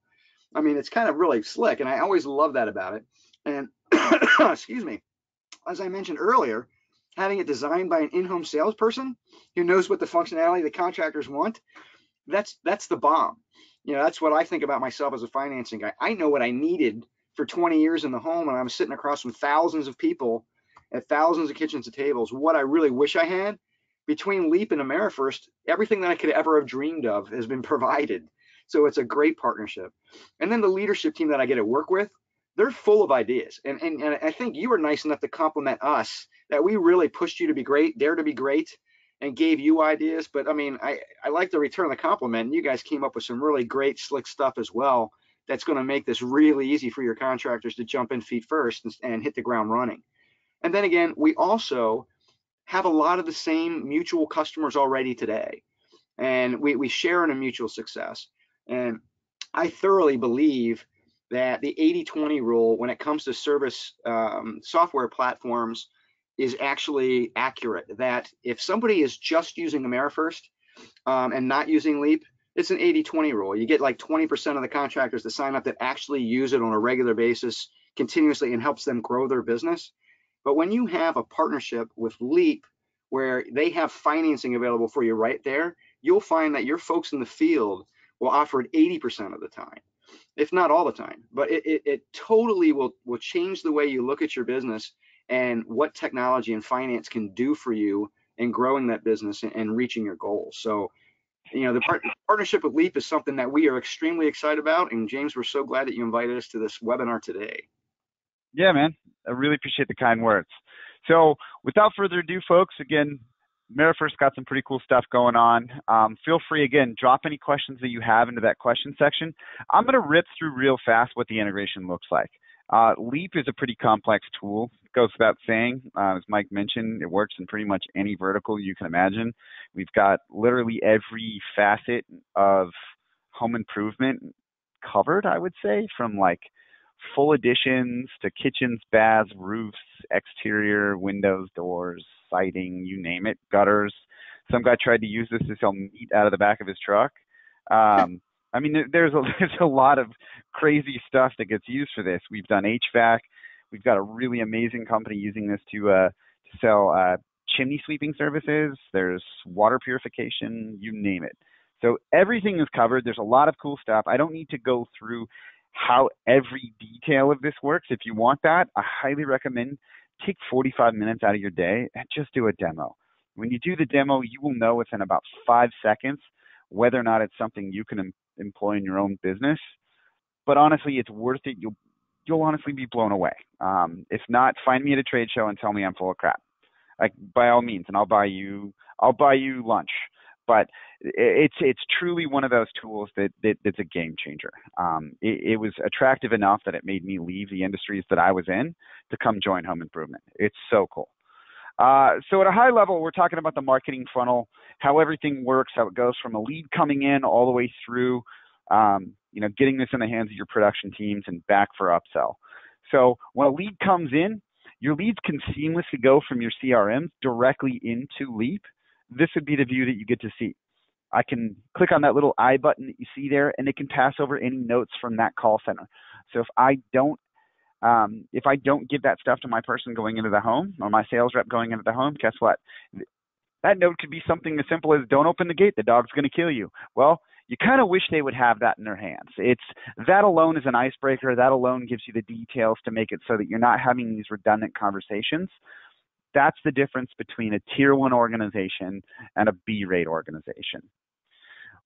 I mean, it's kind of really slick, and I always love that about it. And excuse me, as I mentioned earlier, having it designed by an in-home salesperson who knows what the functionality the contractors want, that's that's the bomb. You know, that's what I think about myself as a financing guy. I know what I needed for 20 years in the home, and I'm sitting across from thousands of people at thousands of kitchens and tables. What I really wish I had between Leap and AmeriFirst, everything that I could ever have dreamed of has been provided. So it's a great partnership. And then the leadership team that I get to work with, they're full of ideas. And, and, and I think you were nice enough to compliment us that we really pushed you to be great, dare to be great, and gave you ideas. But I mean, I, I like to return the compliment. And You guys came up with some really great, slick stuff as well that's going to make this really easy for your contractors to jump in feet first and, and hit the ground running. And then again, we also have a lot of the same mutual customers already today. And we, we share in a mutual success. And I thoroughly believe that the 80-20 rule when it comes to service um, software platforms is actually accurate. That if somebody is just using AmeriFirst um, and not using Leap, it's an 80-20 rule. You get like 20% of the contractors to sign up that actually use it on a regular basis continuously and helps them grow their business. But when you have a partnership with Leap where they have financing available for you right there, you'll find that your folks in the field will offer it 80% of the time, if not all the time. But it, it, it totally will, will change the way you look at your business and what technology and finance can do for you in growing that business and, and reaching your goals. So, you know, the part, partnership with Leap is something that we are extremely excited about. And James, we're so glad that you invited us to this webinar today. Yeah, man. I really appreciate the kind words. So without further ado, folks, again, AmeriFirst got some pretty cool stuff going on. Um, feel free, again, drop any questions that you have into that question section. I'm going to rip through real fast what the integration looks like. Uh, Leap is a pretty complex tool. It goes without saying. Uh, as Mike mentioned, it works in pretty much any vertical you can imagine. We've got literally every facet of home improvement covered, I would say, from like – full additions to kitchens, baths, roofs, exterior, windows, doors, siding, you name it, gutters. Some guy tried to use this to sell meat out of the back of his truck. Um, I mean, there's a there's a lot of crazy stuff that gets used for this. We've done HVAC. We've got a really amazing company using this to uh, to sell uh, chimney sweeping services. There's water purification, you name it. So everything is covered. There's a lot of cool stuff. I don't need to go through how every detail of this works. If you want that, I highly recommend take 45 minutes out of your day and just do a demo. When you do the demo, you will know within about five seconds whether or not it's something you can em- employ in your own business. But honestly, it's worth it. You'll you'll honestly be blown away. Um, if not, find me at a trade show and tell me I'm full of crap. Like by all means, and I'll buy you I'll buy you lunch but it's it's truly one of those tools that, that that's a game changer. Um, it, it, was attractive enough that it made me leave the industries that I was in to come join Home Improvement. It's so cool. Uh, so at a high level, we're talking about the marketing funnel, how everything works, how it goes from a lead coming in all the way through, um, you know, getting this in the hands of your production teams and back for upsell. So when a lead comes in, your leads can seamlessly go from your CRM directly into Leap this would be the view that you get to see. I can click on that little I button that you see there, and it can pass over any notes from that call center. So if I don't um, if I don't give that stuff to my person going into the home or my sales rep going into the home, guess what? That note could be something as simple as "Don't open the gate; the dog's going to kill you." Well, you kind of wish they would have that in their hands. It's that alone is an icebreaker. That alone gives you the details to make it so that you're not having these redundant conversations. That's the difference between a tier one organization and a B rate organization.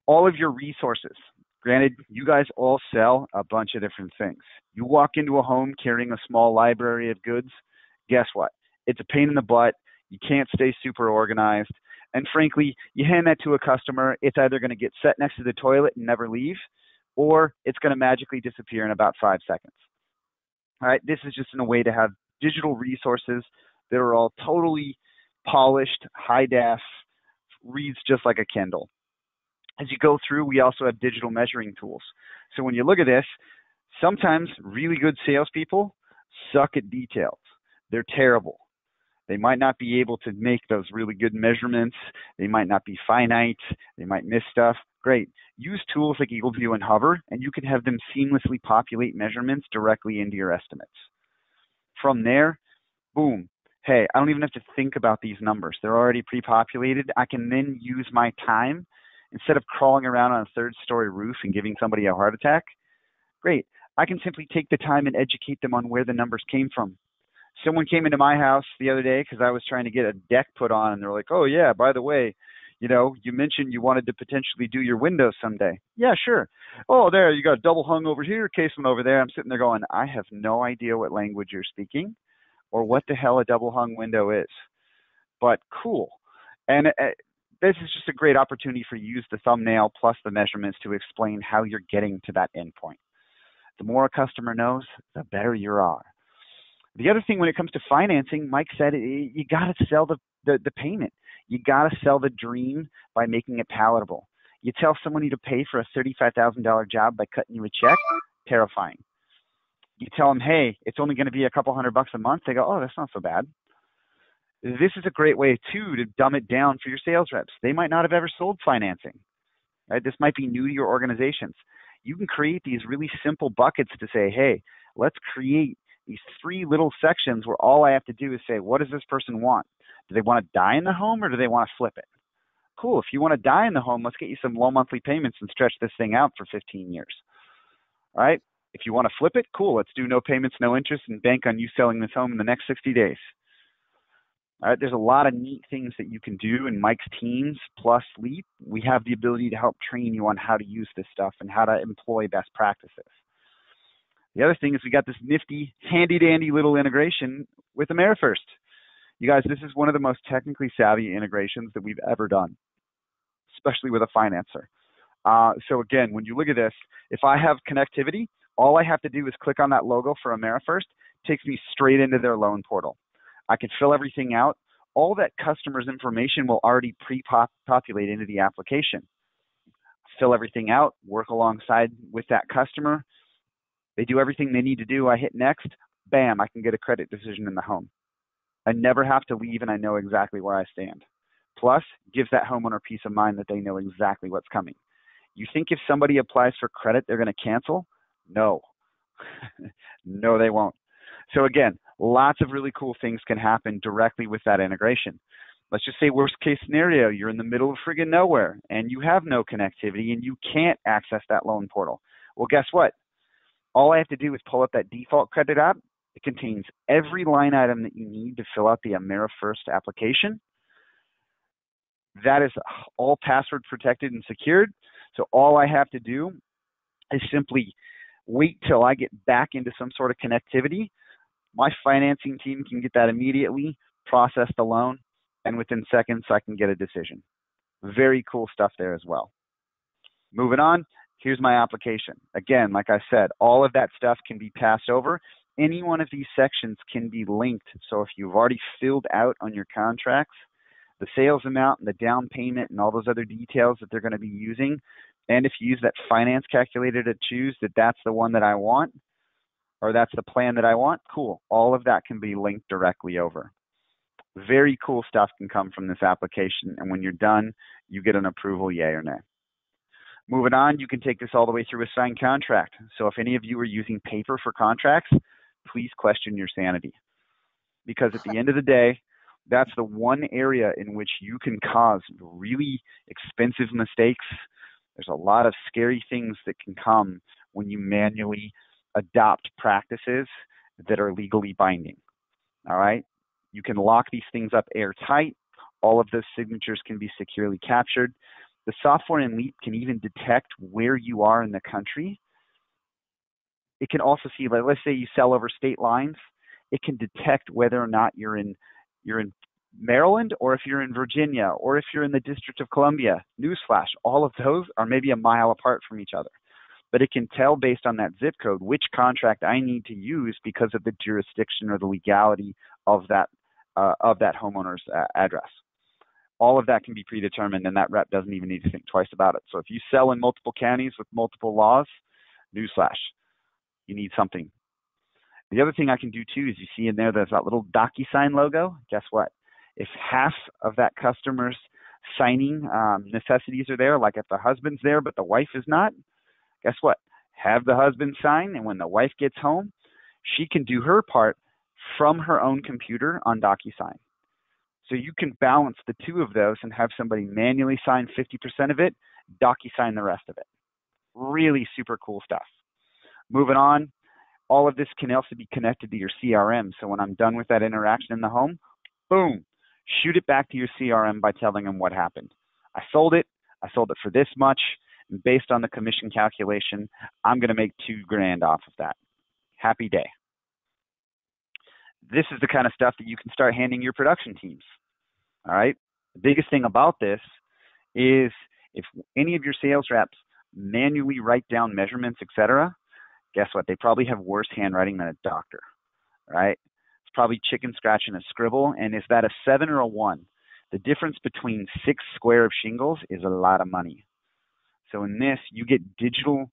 All of your resources, granted, you guys all sell a bunch of different things. You walk into a home carrying a small library of goods, guess what? It's a pain in the butt. You can't stay super organized. And frankly, you hand that to a customer, it's either going to get set next to the toilet and never leave, or it's going to magically disappear in about five seconds. All right, this is just in a way to have digital resources that are all totally polished, high def, reads just like a Kindle. As you go through, we also have digital measuring tools. So when you look at this, sometimes really good salespeople suck at details. They're terrible. They might not be able to make those really good measurements. They might not be finite. They might miss stuff. Great. Use tools like EagleView and Hover, and you can have them seamlessly populate measurements directly into your estimates. From there, boom. Hey, I don't even have to think about these numbers. They're already pre-populated. I can then use my time instead of crawling around on a third story roof and giving somebody a heart attack. Great. I can simply take the time and educate them on where the numbers came from. Someone came into my house the other day because I was trying to get a deck put on, and they're like, "Oh yeah, by the way, you know, you mentioned you wanted to potentially do your windows someday. Yeah, sure. Oh, there, you got a double hung over here, casement over there. I'm sitting there going, I have no idea what language you're speaking or what the hell a double hung window is. But cool. And uh, this is just a great opportunity for you to use the thumbnail plus the measurements to explain how you're getting to that endpoint. The more a customer knows, the better you are. The other thing when it comes to financing, Mike said you got to sell the, the, the payment. You got to sell the dream by making it palatable. You tell someone you to pay for a $35,000 job by cutting you a check, terrifying. You tell them, hey, it's only going to be a couple hundred bucks a month. They go, oh, that's not so bad. This is a great way, too, to dumb it down for your sales reps. They might not have ever sold financing. Right? This might be new to your organizations. You can create these really simple buckets to say, hey, let's create these three little sections where all I have to do is say, what does this person want? Do they want to die in the home or do they want to flip it? Cool. If you want to die in the home, let's get you some low monthly payments and stretch this thing out for 15 years. All right. If you want to flip it, cool. Let's do no payments, no interest, and bank on you selling this home in the next 60 days. All right. There's a lot of neat things that you can do in Mike's teams plus Leap. We have the ability to help train you on how to use this stuff and how to employ best practices. The other thing is we got this nifty, handy dandy little integration with AmeriFirst. You guys, this is one of the most technically savvy integrations that we've ever done, especially with a financer. Uh, so again, when you look at this, if I have connectivity, all I have to do is click on that logo for AmeriFirst, takes me straight into their loan portal. I can fill everything out. All that customer's information will already pre-populate into the application. Fill everything out, work alongside with that customer. They do everything they need to do. I hit next, bam, I can get a credit decision in the home. I never have to leave and I know exactly where I stand. Plus, gives that homeowner peace of mind that they know exactly what's coming. You think if somebody applies for credit, they're going to cancel? No. no, they won't. So, again, lots of really cool things can happen directly with that integration. Let's just say, worst case scenario, you're in the middle of friggin' nowhere and you have no connectivity and you can't access that loan portal. Well, guess what? All I have to do is pull up that default credit app it contains every line item that you need to fill out the AmeriFirst application. That is all password protected and secured. So all I have to do is simply wait till I get back into some sort of connectivity. My financing team can get that immediately, process the loan, and within seconds I can get a decision. Very cool stuff there as well. Moving on, here's my application. Again, like I said, all of that stuff can be passed over any one of these sections can be linked. So if you've already filled out on your contracts the sales amount and the down payment and all those other details that they're going to be using, and if you use that finance calculator to choose that that's the one that I want or that's the plan that I want, cool. All of that can be linked directly over. Very cool stuff can come from this application, and when you're done, you get an approval, yay or nay. Moving on, you can take this all the way through a signed contract. So if any of you are using paper for contracts, please question your sanity. Because at the end of the day, that's the one area in which you can cause really expensive mistakes. There's a lot of scary things that can come when you manually adopt practices that are legally binding. All right? You can lock these things up airtight. All of those signatures can be securely captured. The software in Leap can even detect where you are in the country it can also see, like, let's say you sell over state lines, it can detect whether or not you're in you're in Maryland or if you're in Virginia or if you're in the District of Columbia. Newsflash, all of those are maybe a mile apart from each other. But it can tell based on that zip code which contract I need to use because of the jurisdiction or the legality of that uh, of that homeowner's uh, address. All of that can be predetermined, and that rep doesn't even need to think twice about it. So if you sell in multiple counties with multiple laws, newsflash, you need something. The other thing I can do too is you see in there there's that little DocuSign logo. Guess what? If half of that customer's signing um, necessities are there, like if the husband's there but the wife is not, guess what? Have the husband sign, and when the wife gets home, she can do her part from her own computer on DocuSign. So you can balance the two of those and have somebody manually sign 50% of it, DocuSign the rest of it. Really super cool stuff. Moving on, all of this can also be connected to your CRM. So when I'm done with that interaction in the home, boom, shoot it back to your CRM by telling them what happened. I sold it. I sold it for this much. And based on the commission calculation, I'm going to make two grand off of that. Happy day. This is the kind of stuff that you can start handing your production teams. All right. The biggest thing about this is if any of your sales reps manually write down measurements, etc., guess what? They probably have worse handwriting than a doctor, right? Probably chicken scratch and a scribble. And is that a seven or a one? The difference between six square of shingles is a lot of money. So in this, you get digital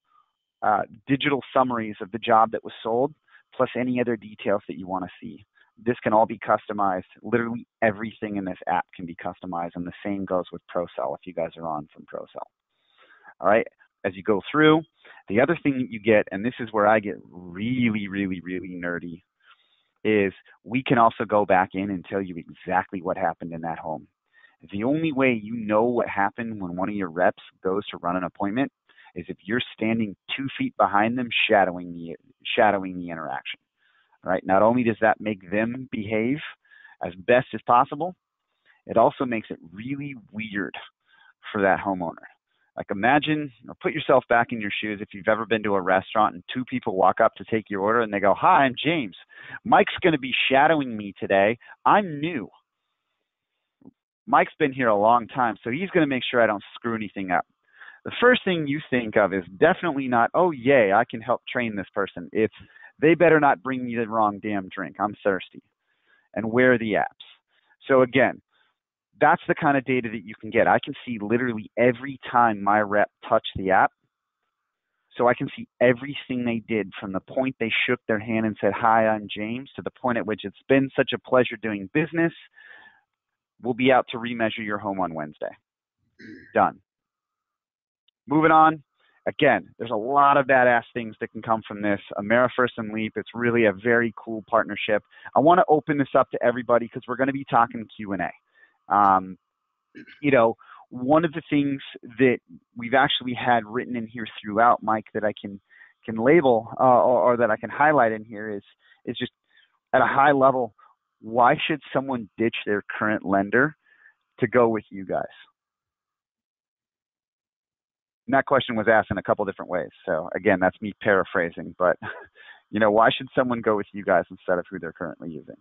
uh, digital summaries of the job that was sold, plus any other details that you want to see. This can all be customized. Literally everything in this app can be customized, and the same goes with ProCell if you guys are on from ProCell. All right, as you go through, the other thing that you get, and this is where I get really, really, really nerdy, is we can also go back in and tell you exactly what happened in that home. The only way you know what happened when one of your reps goes to run an appointment is if you're standing two feet behind them shadowing the shadowing the interaction. Right? Not only does that make them behave as best as possible, it also makes it really weird for that homeowner. Like imagine or put yourself back in your shoes if you've ever been to a restaurant and two people walk up to take your order and they go, Hi, I'm James. Mike's going to be shadowing me today. I'm new. Mike's been here a long time, so he's going to make sure I don't screw anything up. The first thing you think of is definitely not, oh, yay, I can help train this person. It's, they better not bring me the wrong damn drink. I'm thirsty. And where are the apps? So, again, that's the kind of data that you can get. I can see literally every time my rep touched the app. So I can see everything they did from the point they shook their hand and said, Hi, I'm James, to the point at which it's been such a pleasure doing business We'll be out to remeasure your home on Wednesday. Done. Moving on. Again, there's a lot of badass things that can come from this. AmeriFirst and Leap, it's really a very cool partnership. I want to open this up to everybody because we're going to be talking Q&A. Um, you know, one of the things that we've actually had written in here throughout, Mike, that I can can label uh, or, or, that I can highlight in here is is just at a high level why should someone ditch their current lender to go with you guys? And that question was asked in a couple different ways. So again, that's me paraphrasing, but you know, why should someone go with you guys instead of who they're currently using?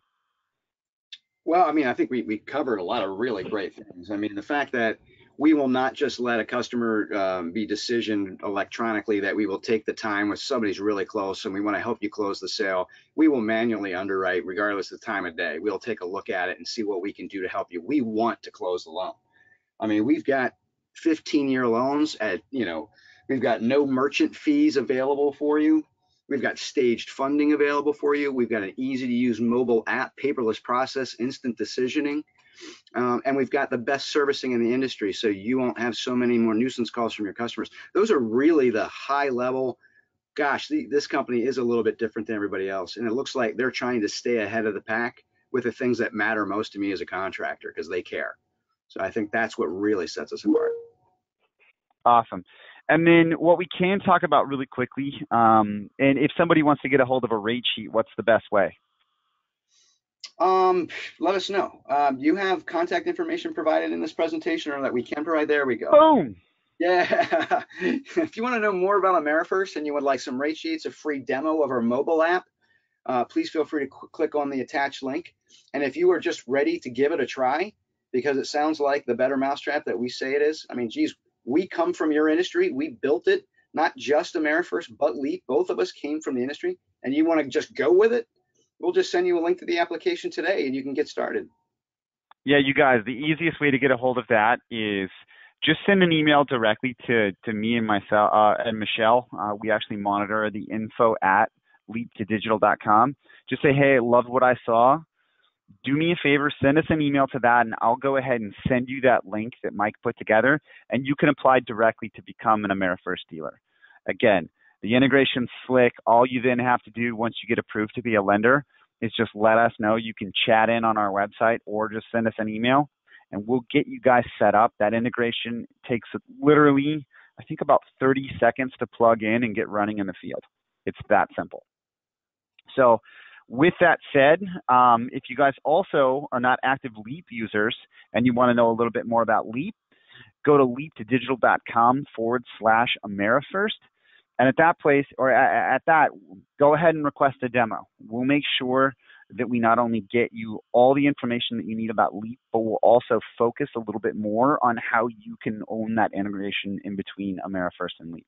Well, I mean, I think we, we covered a lot of really great things. I mean, the fact that we will not just let a customer um, be decisioned electronically that we will take the time with somebody's really close and we want to help you close the sale we will manually underwrite regardless of the time of day. We'll take a look at it and see what we can do to help you. We want to close the loan. I mean we've got 15 year loans at you know we've got no merchant fees available for you we've got staged funding available for you we've got an easy to use mobile app paperless process instant decisioning um, and we've got the best servicing in the industry, so you won't have so many more nuisance calls from your customers. Those are really the high level. Gosh, the, this company is a little bit different than everybody else, and it looks like they're trying to stay ahead of the pack with the things that matter most to me as a contractor because they care. So I think that's what really sets us apart. Awesome. And then what we can talk about really quickly, um, and if somebody wants to get a hold of a rate sheet, what's the best way? Um, let us know. Um, you have contact information provided in this presentation or that we can provide? There we go. Boom. Yeah. if you want to know more about AmeriFirst and you would like some rate sheets, a free demo of our mobile app, uh, please feel free to click on the attached link. And if you are just ready to give it a try, because it sounds like the better mousetrap that we say it is, I mean, geez, we come from your industry. We built it, not just AmeriFirst, but Leap. Both of us came from the industry, and you want to just go with it we'll just send you a link to the application today and you can get started. Yeah, you guys, the easiest way to get a hold of that is just send an email directly to, to me and myself uh, and Michelle. Uh, we actually monitor the info at leaptodigital.com. Just say, hey, loved what I saw. Do me a favor, send us an email to that, and I'll go ahead and send you that link that Mike put together, and you can apply directly to become an AmeriFirst dealer. Again, the integration's slick. All you then have to do once you get approved to be a lender is just let us know. You can chat in on our website or just send us an email and we'll get you guys set up. That integration takes literally, I think, about 30 seconds to plug in and get running in the field. It's that simple. So, with that said, um, if you guys also are not active Leap users and you want to know a little bit more about Leap, go to leaptodigital.com forward slash AmeriFirst and at that place, or at, that, go ahead and request a demo. We'll make sure that we not only get you all the information that you need about Leap, but we'll also focus a little bit more on how you can own that integration in between AmeriFirst and Leap.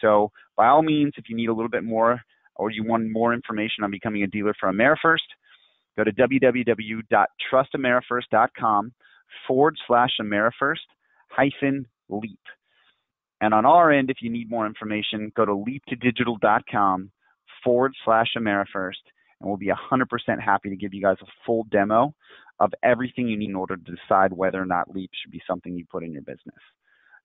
So by all means, if you need a little bit more or you want more information on becoming a dealer for AmeriFirst, go to www.trustameriFirst.com forward slash AmeriFirst hyphen Leap. And on our end, if you need more information, go to leaptodigital.com forward slash AmeriFirst, and we'll be 100% happy to give you guys a full demo of everything you need in order to decide whether or not Leap should be something you put in your business.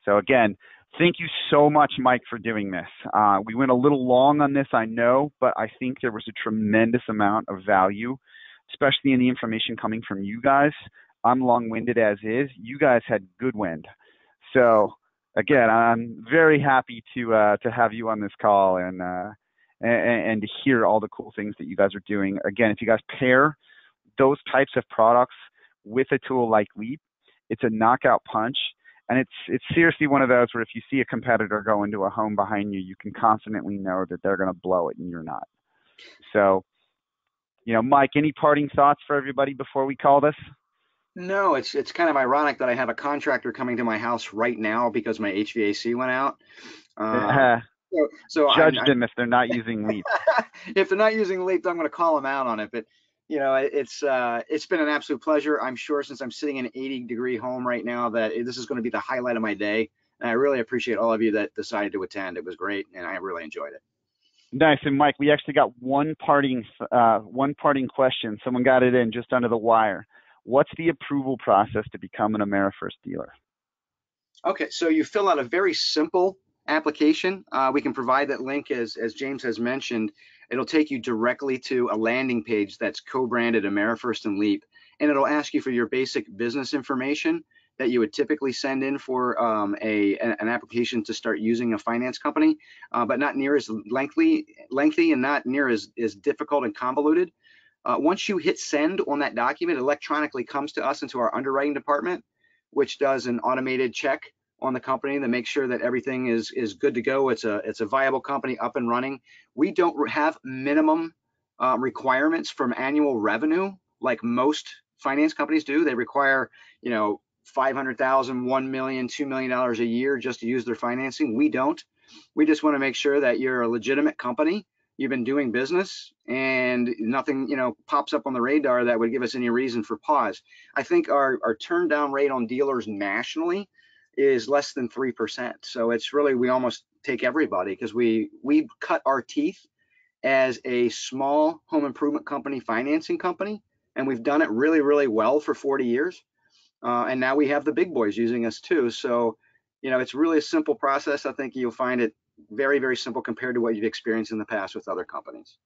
So again, thank you so much, Mike, for doing this. Uh, we went a little long on this, I know, but I think there was a tremendous amount of value, especially in the information coming from you guys. I'm long-winded as is. You guys had good wind. So again, I'm very happy to uh, to have you on this call and, uh, and and to hear all the cool things that you guys are doing. Again, if you guys pair those types of products with a tool like Leap, it's a knockout punch. And it's it's seriously one of those where if you see a competitor go into a home behind you, you can confidently know that they're going to blow it and you're not. So, you know, Mike, any parting thoughts for everybody before we call this? No, it's it's kind of ironic that I have a contractor coming to my house right now because my HVAC went out. Uh, so, so judge I, them if they're not using Leap. if they're not using Leap, I'm going to call them out on it. But you know, it's uh, it's been an absolute pleasure. I'm sure since I'm sitting in an 80 degree home right now that this is going to be the highlight of my day. And I really appreciate all of you that decided to attend. It was great, and I really enjoyed it. Nice. And Mike, we actually got one parting uh, one parting question. Someone got it in just under the wire. What's the approval process to become an AmeriFirst dealer? Okay, so you fill out a very simple application. Uh, we can provide that link as, as James has mentioned. It'll take you directly to a landing page that's co-branded AmeriFirst and Leap, and it'll ask you for your basic business information that you would typically send in for um, a an application to start using a finance company, uh, but not near as lengthy, lengthy and not near as, as difficult and convoluted. Uh, once you hit send on that document, electronically comes to us into our underwriting department, which does an automated check on the company to make sure that everything is is good to go. It's a it's a viable company up and running. We don't have minimum uh, requirements from annual revenue like most finance companies do. They require you know 500,000, 1 million, 2 million dollars a year just to use their financing. We don't. We just want to make sure that you're a legitimate company you've been doing business and nothing you know pops up on the radar that would give us any reason for pause i think our, our turn down rate on dealers nationally is less than 3% so it's really we almost take everybody because we we cut our teeth as a small home improvement company financing company and we've done it really really well for 40 years. Uh, and now we have the big boys using us too. So you know it's really a simple process. I think you'll find it very, very simple compared to what you've experienced in the past with other companies.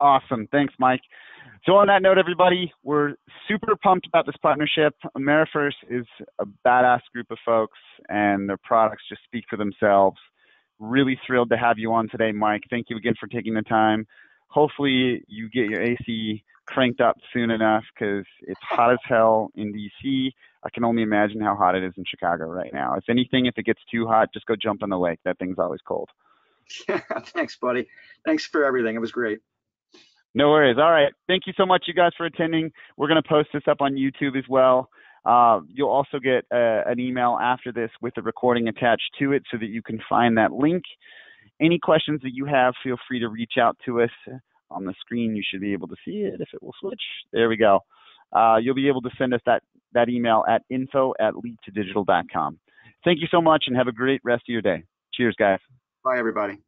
Awesome. Thanks, Mike. So on that note, everybody, we're super pumped about this partnership. AmeriFirst is a badass group of folks, and their products just speak for themselves. Really thrilled to have you on today, Mike. Thank you again for taking the time. Hopefully, you get your AC cranked up soon enough because it's hot as hell in DC. I can only imagine how hot it is in Chicago right now. If anything, if it gets too hot, just go jump in the lake. That thing's always cold. Yeah, thanks, buddy. Thanks for everything. It was great. No worries. All right. Thank you so much, you guys, for attending. We're going to post this up on YouTube as well. Uh, you'll also get uh, an email after this with the recording attached to it so that you can find that link. Any questions that you have, feel free to reach out to us on the screen. You should be able to see it if it will switch. There we go. Uh, you'll be able to send us that, that email at info at leaptodigital.com. Thank you so much and have a great rest of your day. Cheers, guys. Bye, everybody.